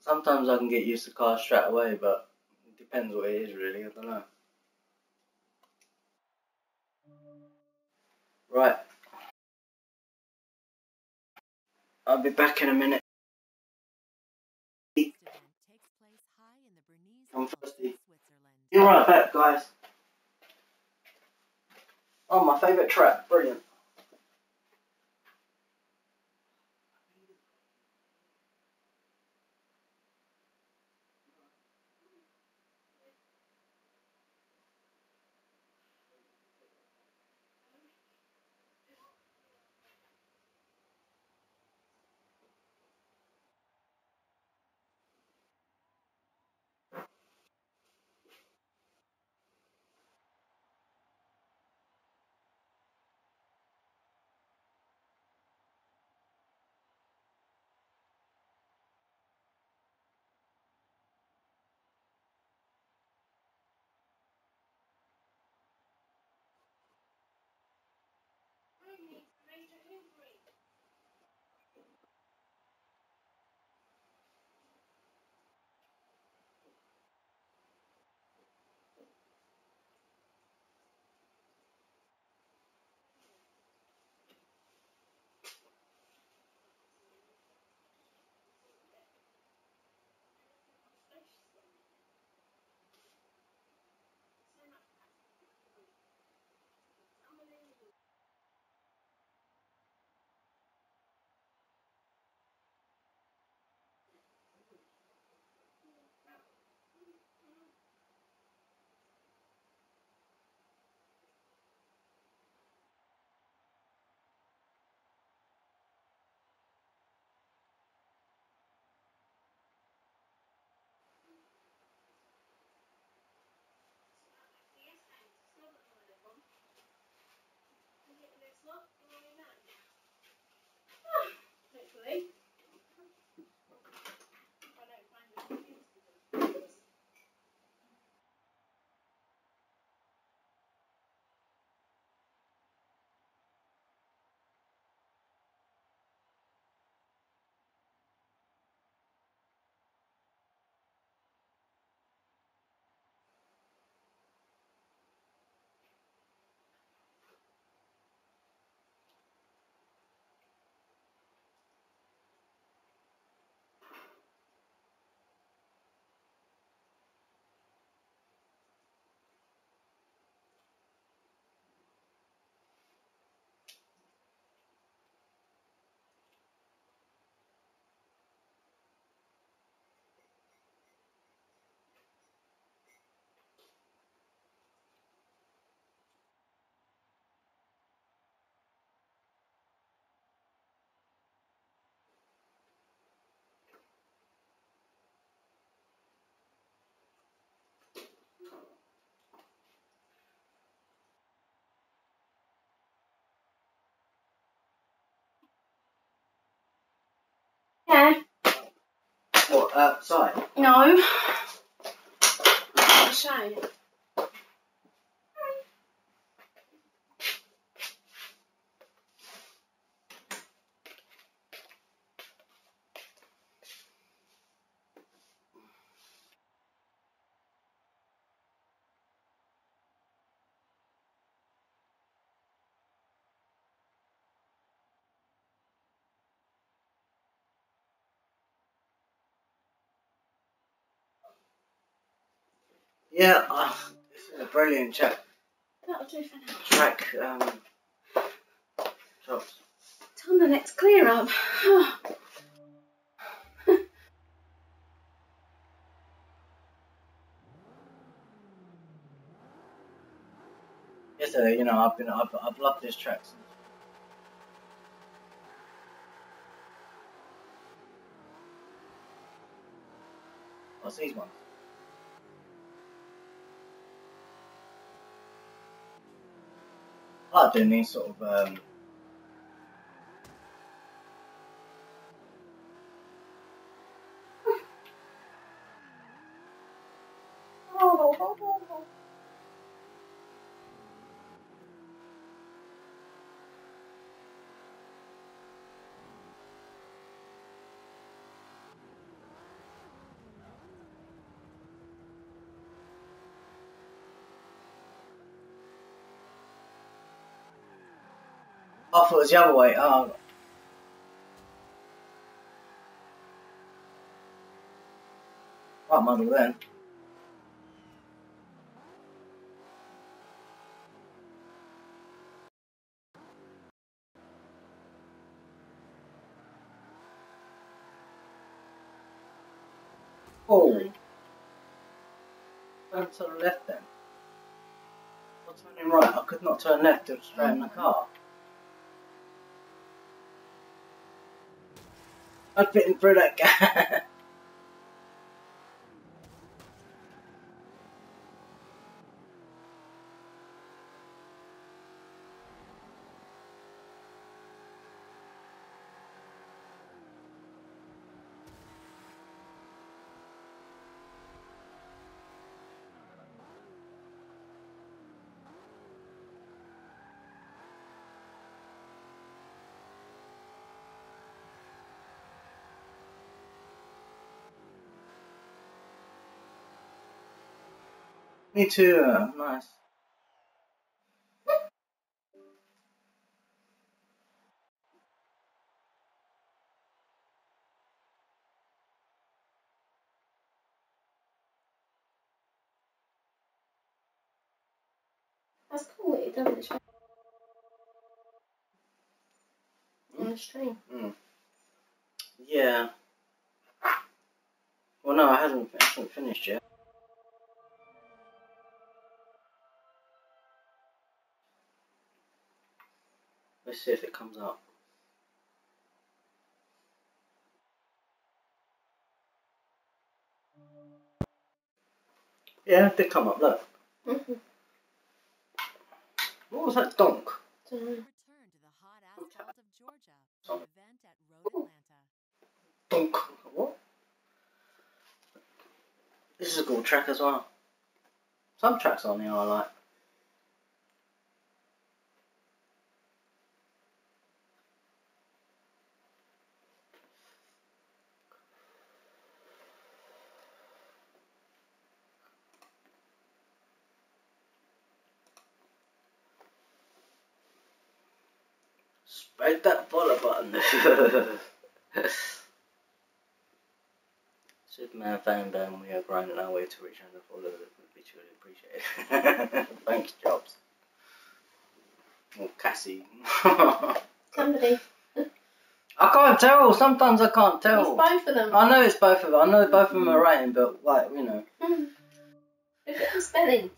Sometimes I can get used to cars straight away, but it depends what it is really, I don't know. Right. I'll be back in a minute. Next event takes place high in the Bernese I'm thirsty. Be right back, guys. My. Brilliant. Yeah. What, outside? No. I'll Yeah, uh, this is a brilliant track. That'll do for now. Track. Um, drops. Time the next clear up. (sighs) Yes, uh, you know, I've been, I've, I've loved this track since. What's these ones? I like doing these sort of um, Thought it was the other way. Oh. Right model then. Oh. Turn to the left then. Not turning right. I could not turn left to straight in the car. I'm fitting through that gap. (laughs) Me too. Uh, nice. That's cool what you've done with the show. On the stream. Mm. Yeah. Well, no, I haven't. I haven't finished yet. Let's see if it comes up. Yeah, it did come up. Look. Mhm. What was that donk? Return to the hot asphalt of Georgia for an event at Road Atlanta. Donk. What? This is a cool track as well. Some tracks on here I like. Spread that follow button. (laughs) Superman fan band, we are grinding our way to reach under follow that would be truly appreciated. (laughs) Thanks, Chops. Or Cassie. (laughs) I can't tell, sometimes I can't tell. It's tell. both of them. I know it's both of them, I know both of them are writing, but like, you know. Mm. Look at the spelling.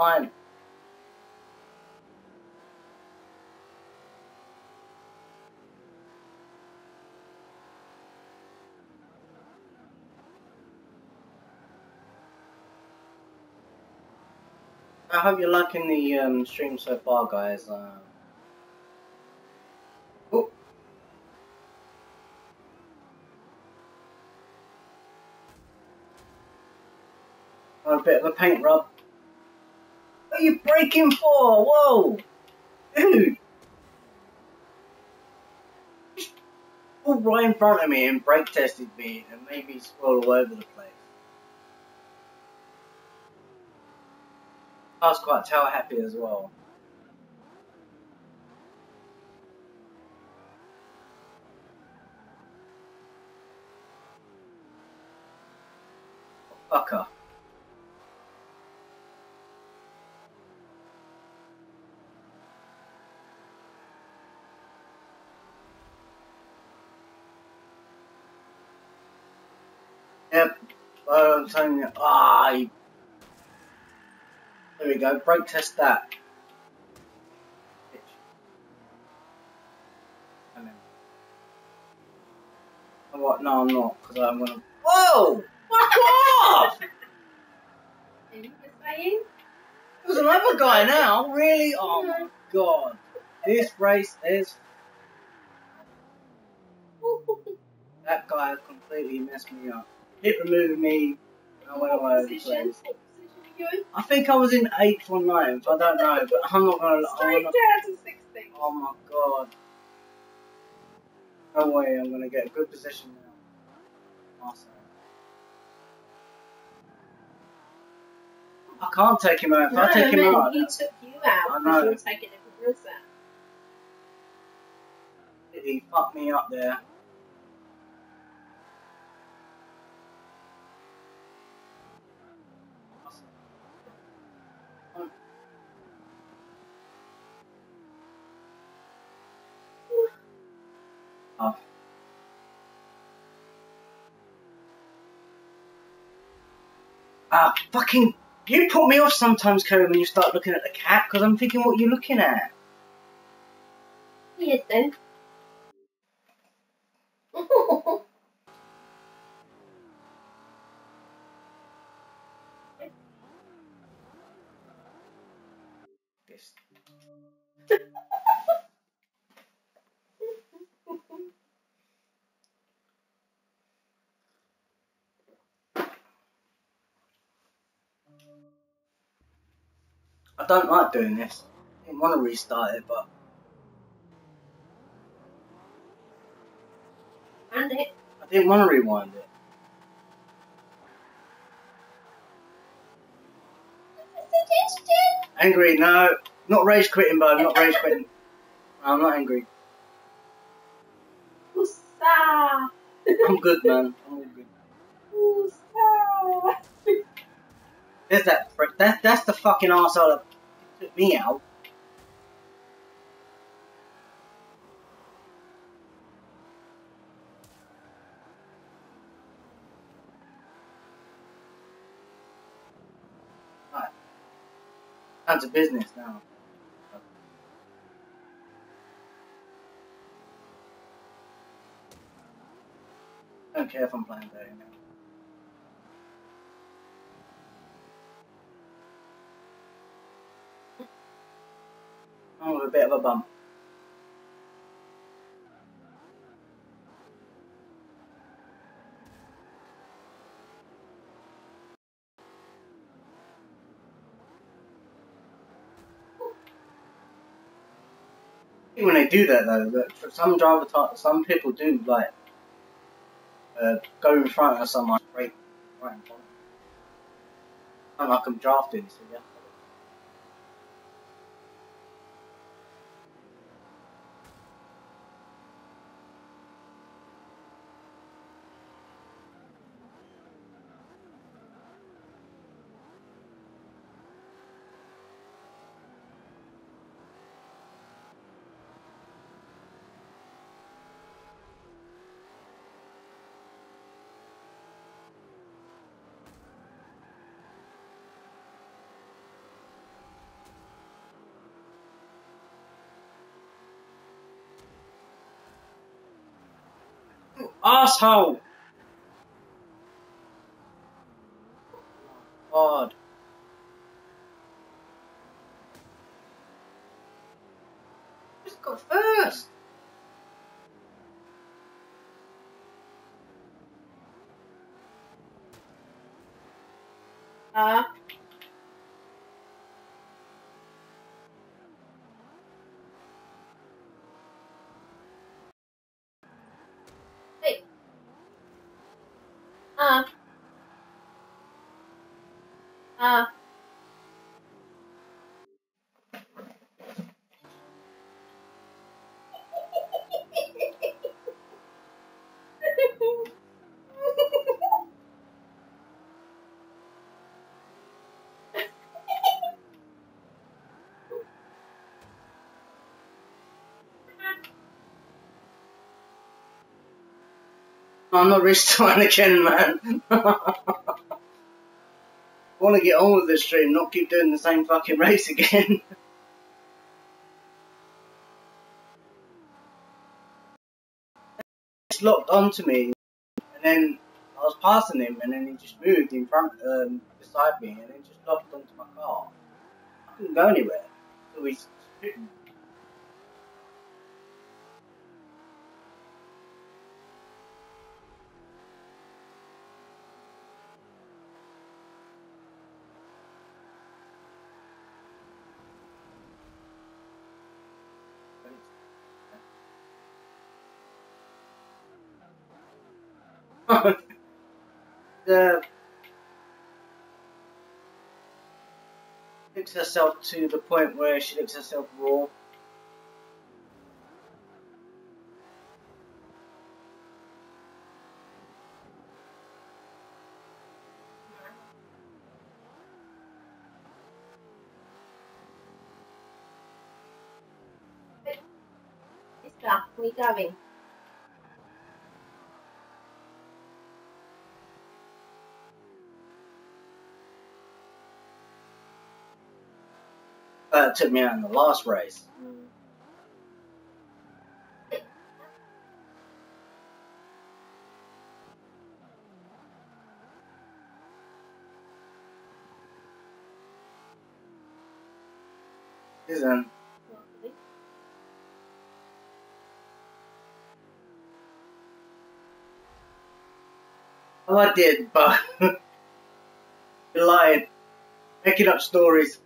I hope you're liking the um, stream so far, guys. Uh, oh. oh a bit of a paint rub. What are you breaking for? Whoa! Dude! Right in front of me and brake tested me and made me scroll all over the place. I was quite tail happy as well. Fucker. Yep. Oh, I'm telling you. Ah, you there we go, brake test that. Oh, what? No, I'm not, because I'm gonna. Whoa! Fuck off! There's another guy now, really? Oh my god. This race is. (laughs) That guy completely messed me up. Hit removed me, I went all Position? place. What position are you in? I think I was in 8th or 9th, I don't know, but I'm not gonna. Straight not, down to 16. Oh my god. No way I'm gonna get a good position now. Awesome. I can't take him out. If No, I take him man, out, he took you out I know. you're taking everyone else out. he fucked me up there. Oh. Ah, fucking. You put me off sometimes, Cody, when you start looking at the cat, because I'm thinking what you're looking at. Yes, then. (laughs) This. Don't like doing this. I didn't want to restart it, but and it. I didn't want to rewind it. Angry, no. Not rage quitting, bud. Not rage quitting. I'm not angry. Usa. I'm good, man. I'm all good. Usa. There's that prick. That, that's the fucking took me out. Right. Down to business now. Don't care if I'm playing dirty now. Oh, a bit of a bump. When they do that though, some driver type, some people do like uh, go in front of someone straight right in front. I'm like I'm drafting, so yeah. That's. God. Just go first. Huh? Uh. I'm not restoring again, man. (laughs) Want to get on with this stream, not keep doing the same fucking (laughs) race again. (laughs) It's locked onto me, and then I was passing him, and then he just moved in front, um, beside me, and then just locked onto my car. I couldn't go anywhere. So he's the looks herself to the point where she looks herself raw. Sister, we going? Uh, took me out in the last race. Isn't oh, I did, but you're lying, making up stories.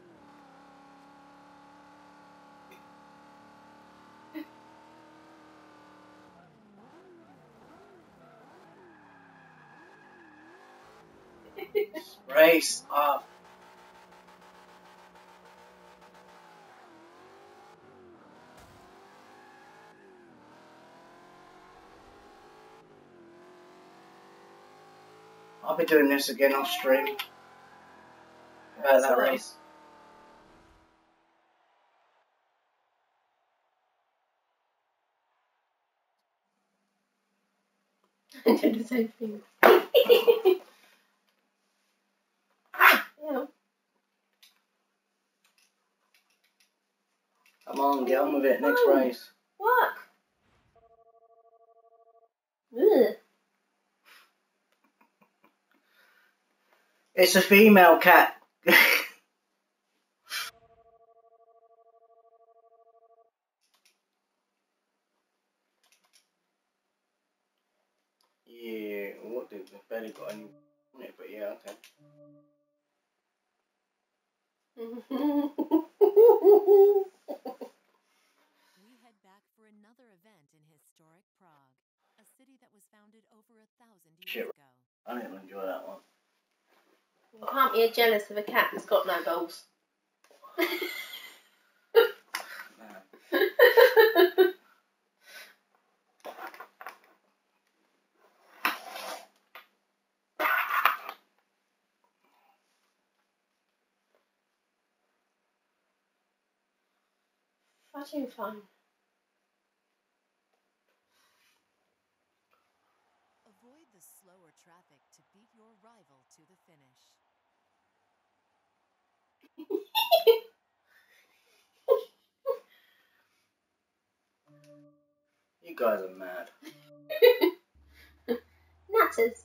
Race up. Um, I'll be doing this again off stream. Uh, About that Sorry. race. (laughs) I did the same thing. (laughs) yeah. Come on, get on with it. Next Oh. race. Work. Ugh. It's a female cat. (laughs) yeah, what did the barely got any on it, but yeah, okay. We head back for another event in historic Prague, a city that was founded over a thousand Shit. years ago. I didn't enjoy that one. You can't be jealous of a cat that's got no balls. (laughs) Fucking fun. Avoid the slower traffic to beat your rival to the finish. You guys are mad. (laughs) Natters.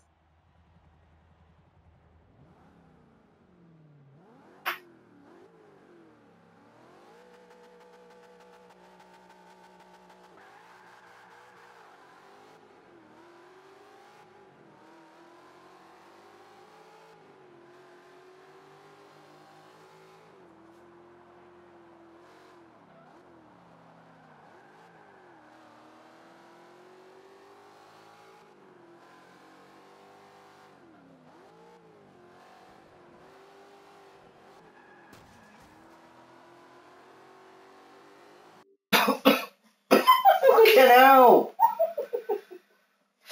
Fucking hell!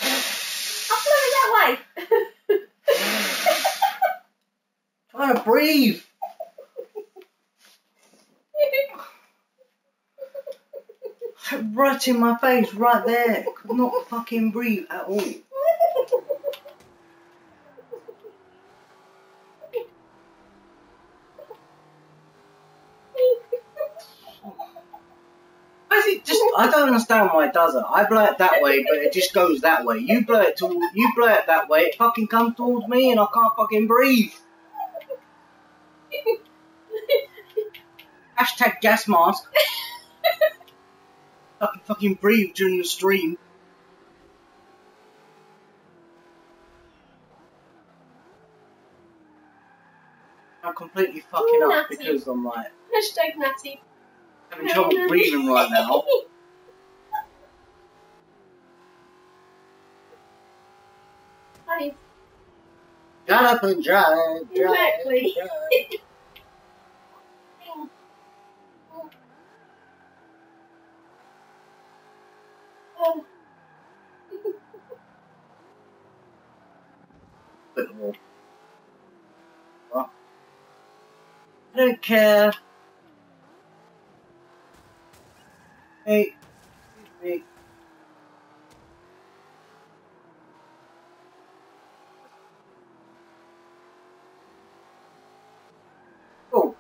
I'm blow it that way. Trying to breathe. Right in my face, right there. Could not fucking breathe at all. Why is it just? I don't understand why it does it. I blow it that way, but it just goes that way. You blow it to, you blow it that way. It fucking comes towards me, and I can't fucking breathe. (laughs) Hashtag gas mask. (laughs) I can fucking breathe during the stream. I'm completely fucking Ooh, up because I'm like Hashtag Natty. having trouble breathing right now. (laughs) Hi. Shut up and drive, drive, Exactly. drive. Oh. What? I don't care. Hey, excuse me. Oh.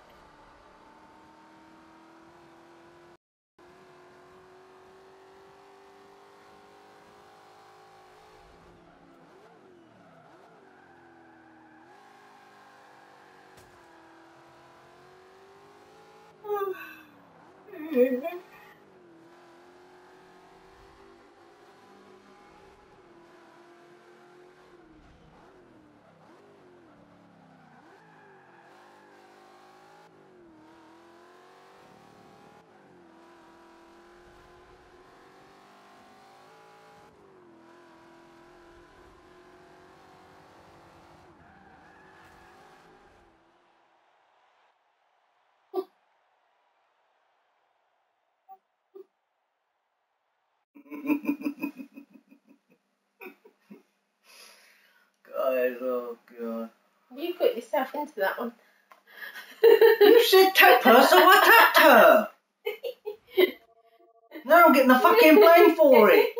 Guys, oh god. you put yourself into that one. You said tap her, so I tapped her. (laughs) Now I'm getting the fucking blame for it.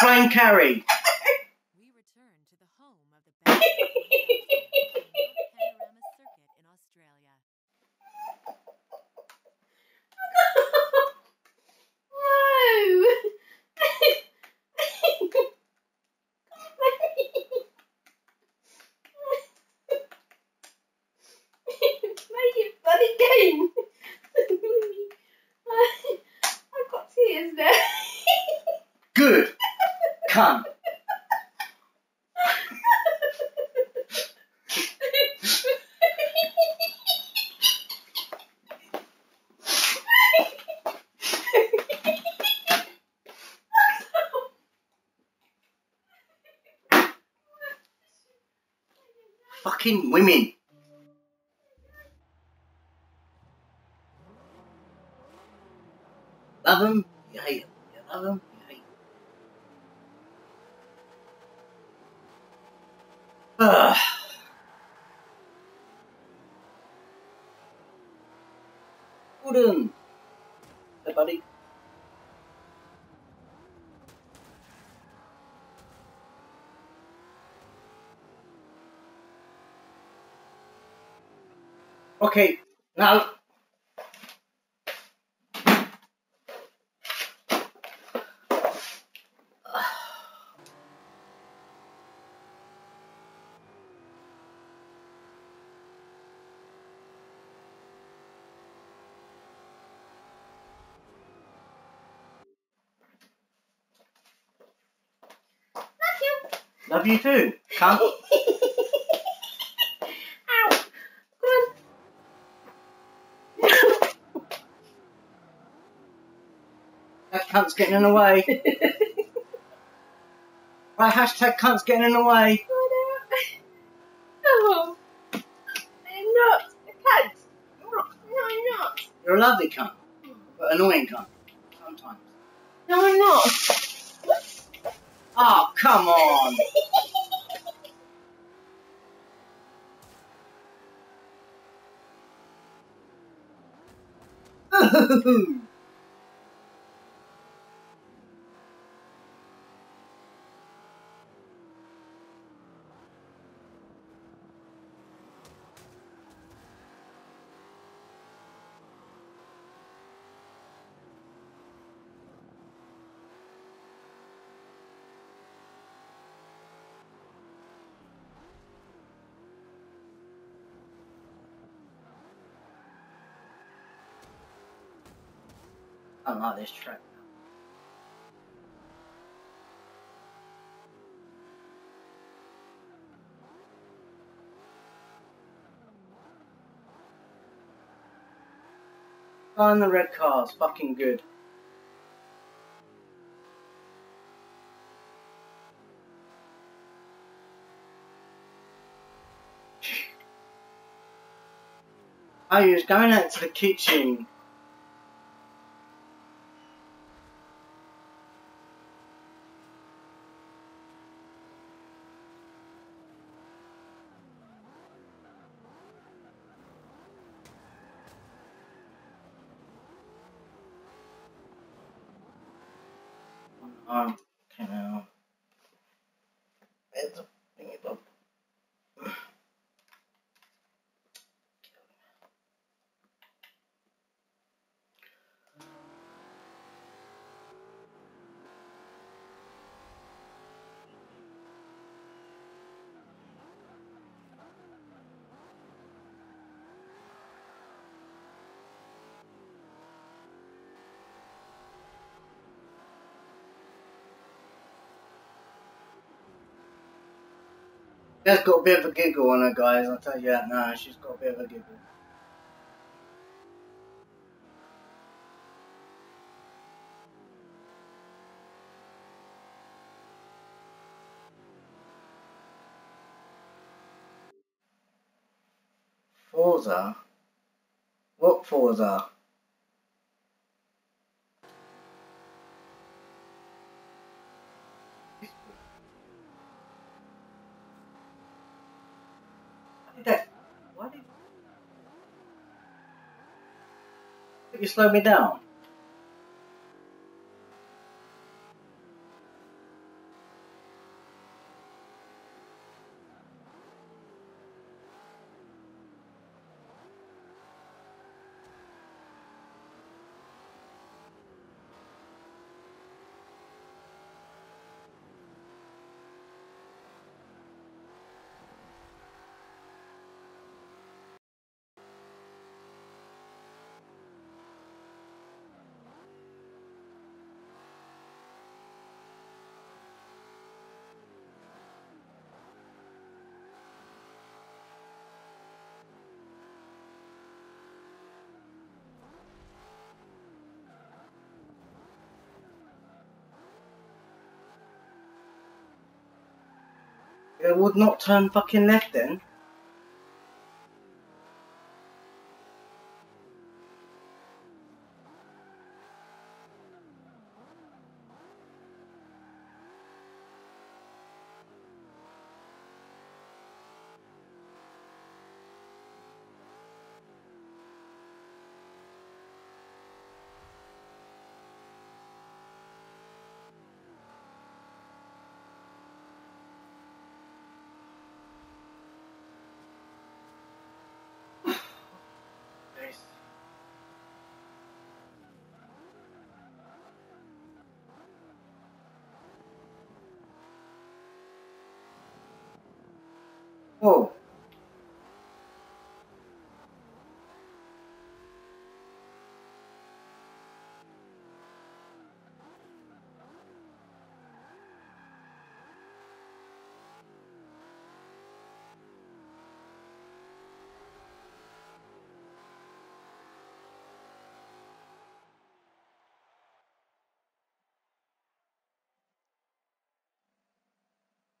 You. Hashtag blame carry. We return to the home of the best Panorama Circuit in Australia. Make it funny game. I've got tears now. Good. Come. Fucking women. Love them, you hate them. You love them, you hate them. Ugh. Gordon. Hey, buddy. Okay, now. Love you too. Come. Ow. Come on. Cunts getting in the way. (laughs) right, hashtag cunts getting in the way. Oh, I'm not a cunt. No, I'm not. You're a lovely cunt, but annoying cunt. Sometimes. No, I'm not. Oh, come on. (laughs) I don't like this track. Oh, the red car's fucking good. He was going out to the kitchen. Um, okay now. It's a thingy bob. She's got a bit of a giggle on her, guys. I'll tell you that now. She's got a bit of a giggle. Forza? What Forza? Why did that? Why did you slow me down? Would not turn fucking left then. Nice. Whoa.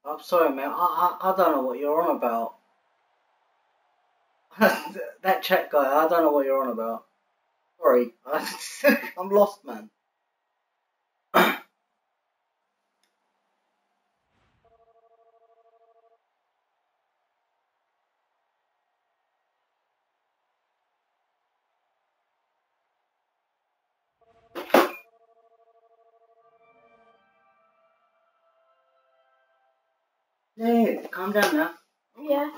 I'm sorry, man. I, I, I don't know what you're on about. (laughs) that chat guy, I don't know what you're on about. Sorry. (laughs) I'm lost, man. Calm down now. Yeah.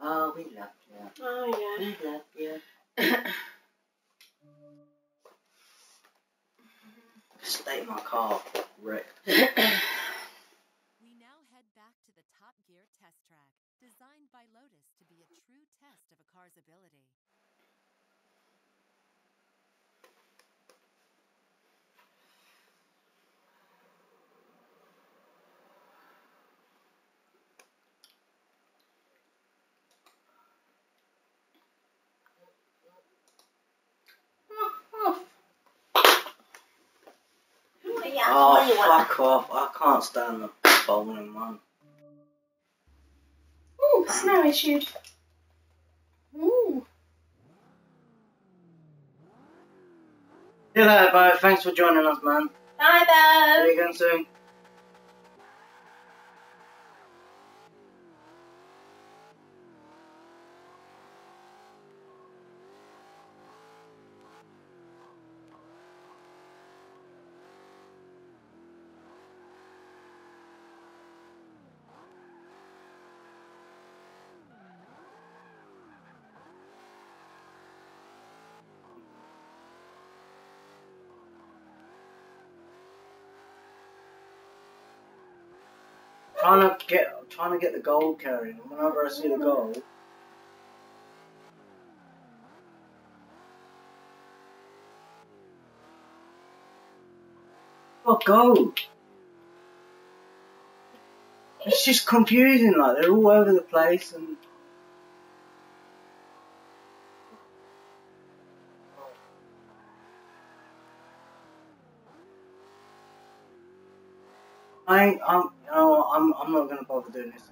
Oh, we love you. Oh We love you. yeah. Stay in my car, wrecked. We now head back to the Top Gear test track, designed by Lotus to be a true test of a car's ability. yeah. Oh, do want? fuck off. I can't stand the bowling one. Ooh, snow issued. Ooh. Later, Bo. Thanks for joining us, man. Bye, See you again soon. Trying to get, trying to get the gold carried. Whenever I see the gold, oh gold. It's just confusing. Like they're all over the place and. I I'm, know, I'm, I'm not gonna bother doing this.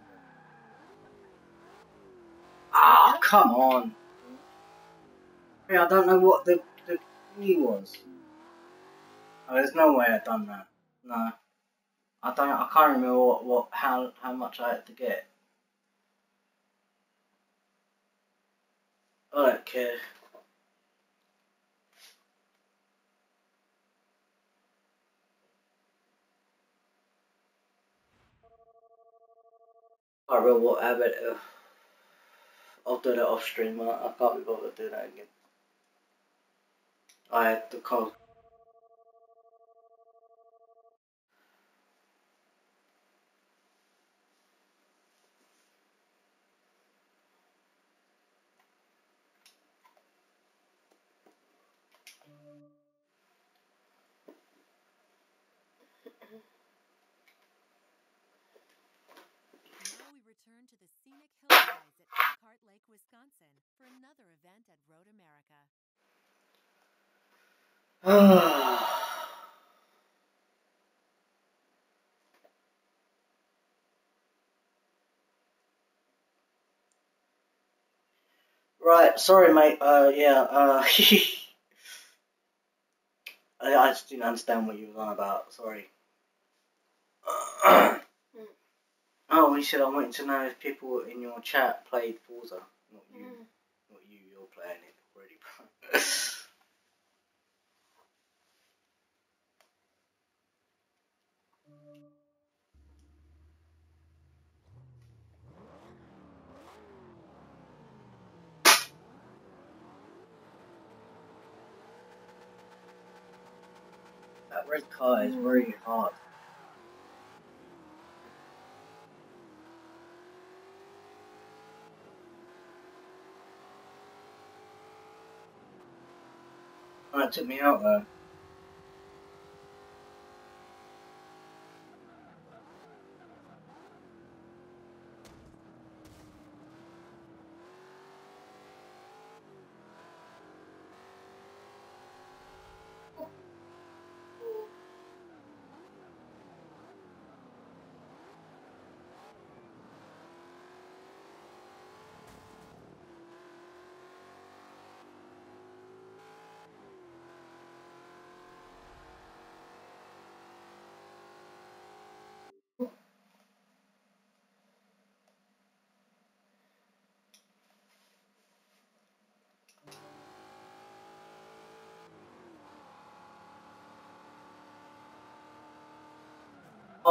Ah, come on. Yeah, I don't know what the, the thingy was. Oh, there's no way I've done that. No. I don't, I can't remember what, what, how, how much I had to get. I don't care. I. Uh, I'll do that off stream. I, I can't be bothered to do that again. I had to call. Now we return to the scenic hillsides at Elkhart Lake, Wisconsin, for another event at Road America. (sighs) right, sorry, mate. Uh, yeah. Uh, (laughs) I, I just didn't understand what you were on about. Sorry. (clears throat) oh, he said I wanted to know if people in your chat played Forza. Not you. Mm. Not you. You're playing it already, (laughs) red car is very. Oh, it took me out though.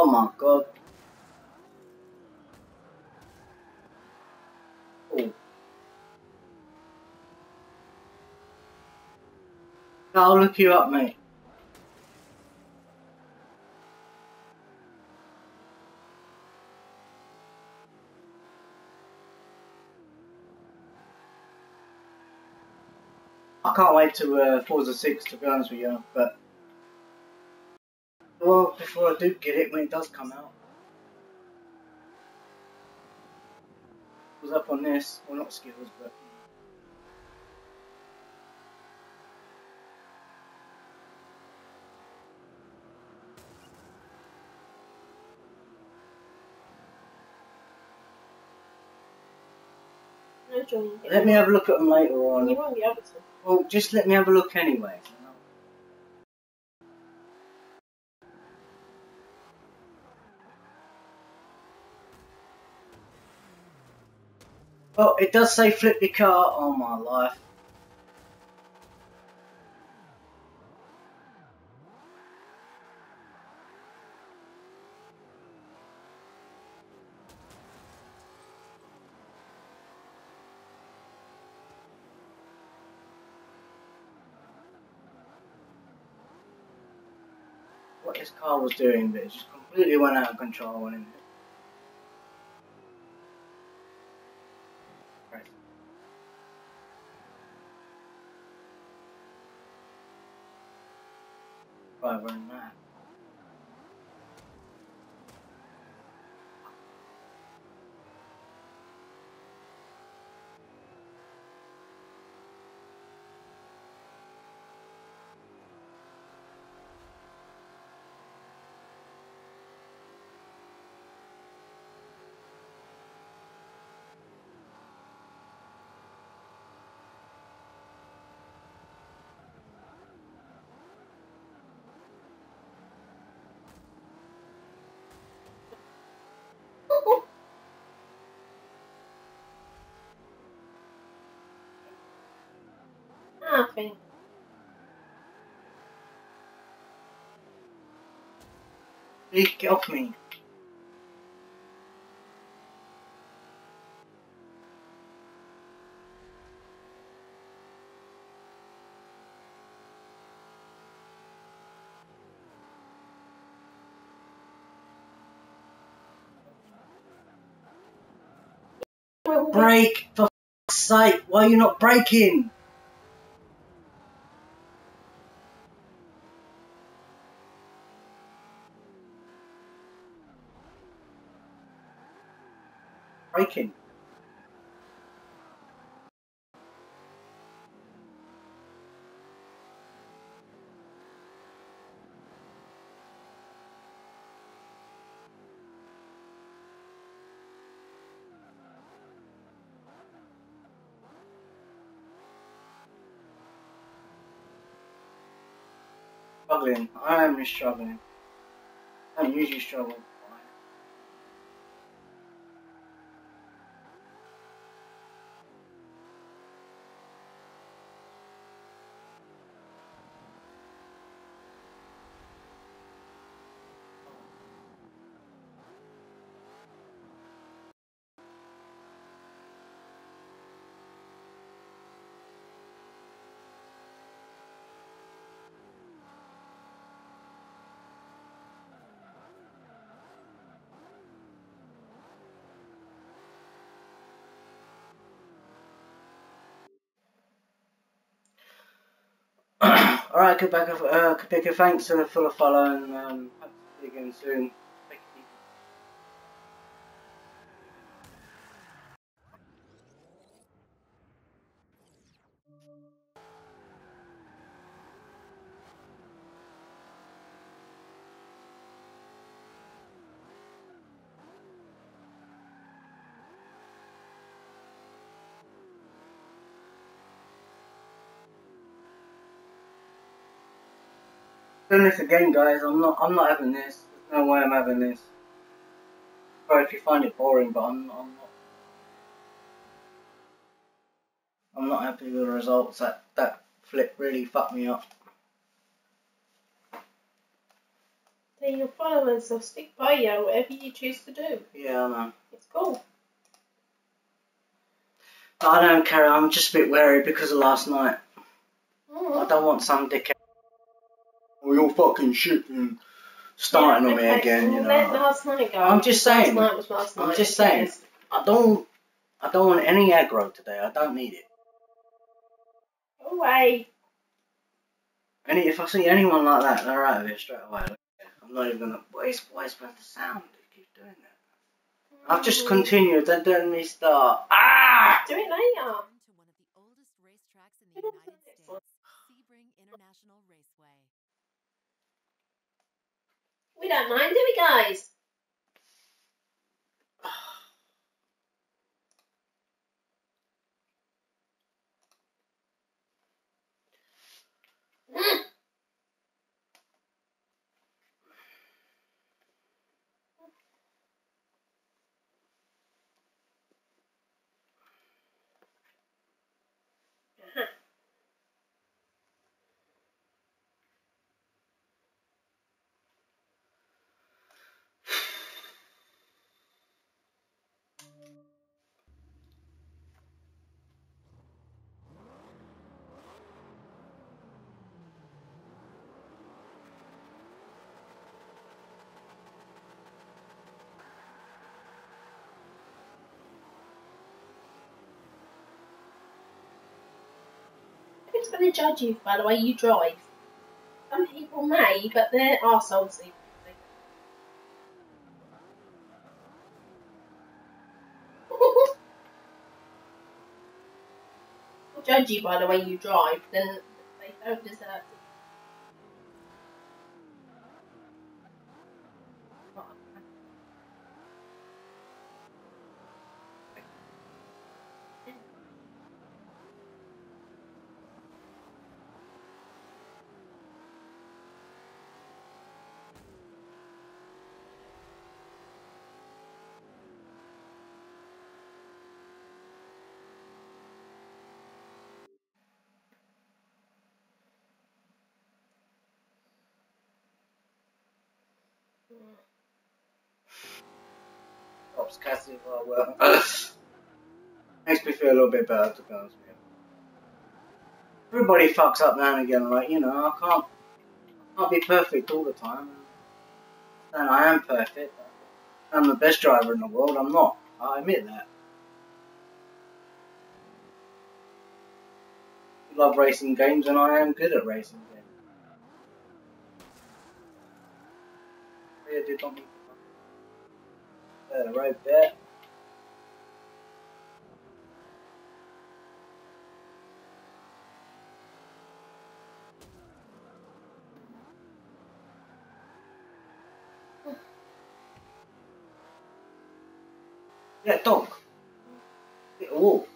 Oh my god. Oh. I'll look you up, mate. I can't wait to uh, Forza 6 to be honest with you, but before I do get it, when it does come out. was up on this, well not skills, but let me have a look at them later on. You on. won't be able to. Well, just let me have a look anyway. Oh, it does say flip the car. Oh my life. What this car was doing, but it just completely went out of control and Right. Right, we're in that. I think. Please off me. Brake, for sake, why are you not braking? Struggling. I am just struggling. I don't usually struggle. Alright, Quebec, uh, Quebec, thanks for the follow and um, see you again soon. Doing this again, guys. I'm not. I'm not having this. There's no way I'm having this. Sorry if you find it boring, but I'm. I'm not. I'm not happy with the results. That that flip really fucked me up. They're your followers, they'll stick by you, whatever you choose to do. Yeah, I know. It's cool. But I don't care. I'm just a bit wary because of last night. I Mm. don't want some dickhead. You're fucking shit and starting Yeah, on me again, you well, Let know. last night go. I'm just saying. Last night was last night. I'm just saying. Yes. I don't. I don't want any aggro today. I don't need it. Go away. Any if I see anyone like that, they're out of here straight away. I'm not even gonna. What is what is with the sound? It keeps doing that. I've just continued. Then let me start. Ah! Do it later. Return to one of the oldest racetracks in the Get on to United the next States, one. Sebring International Raceway. We don't mind, do we, guys? (sighs) Mm. Who's going to judge you by the way you drive? Some people may, but they're arseholes. They'll (laughs) judge you by the way you drive, then they don't deserve to. (laughs) Makes me feel a little bit better to be honest with you. Everybody fucks up now and again, like you know. I can't. I can't be perfect all the time. And I am perfect. I'm the best driver in the world. I'm not. I admit that. I love racing games, and I am good at racing games. Yeah, did not There, right there. Yeah, dog. Hit a wall.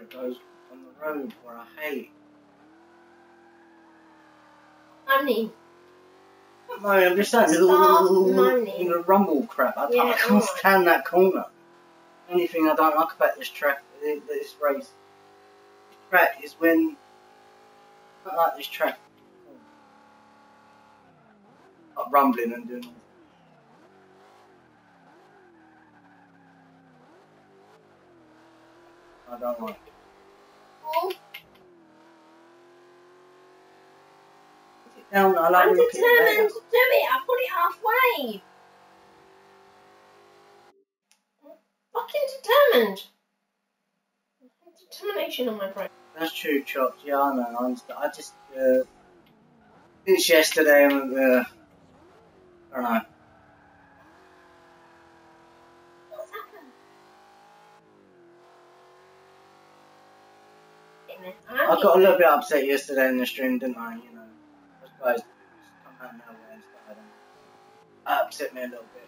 It goes on the road where I hate. Honey, No, I'm just saying, little, moaning. you know, rumble crap. I, Yeah, I can't stand that corner. Only thing I don't like about this track, this race, this track is when I don't like this track. Like rumbling and doing. I don't like it. Sit down, I like I'm determined to do it. I put it halfway. Fucking determined. Determination on my brain. That's true, Chops. Yeah, I know. I understand. I just, uh, since yesterday, I'm, uh, I don't know. What's happened? I got a little bit upset yesterday in the stream, didn't I? You know, those guys come out of nowhere and started. That um, upset me a little bit.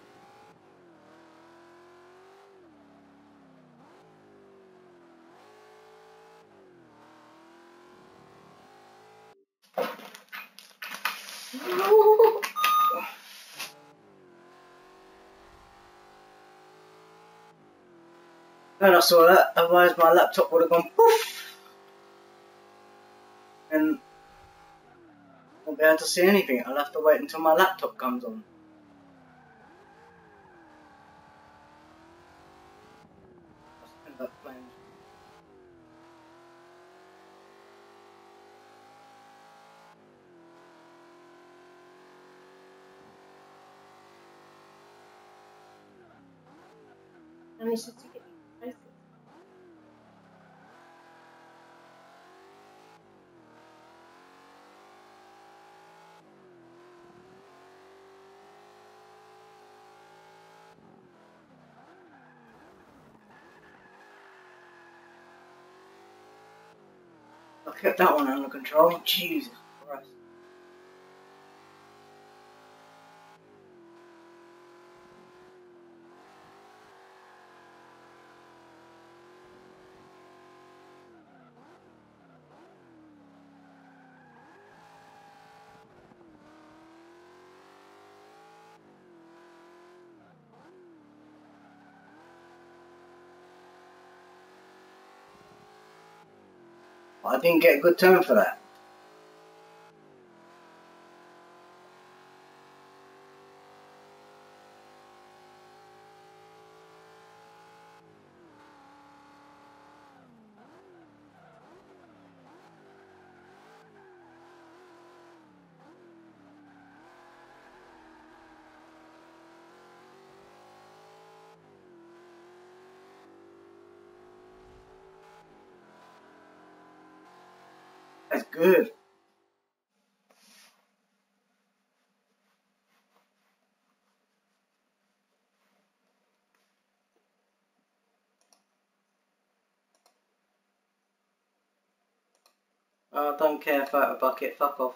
And I saw that, otherwise my laptop would have gone poof. And Be to see anything. I'll have to wait until my laptop comes on. I kept that one under control. Jesus I didn't get a good turn for that. That's good. I don't care about a bucket, fuck off.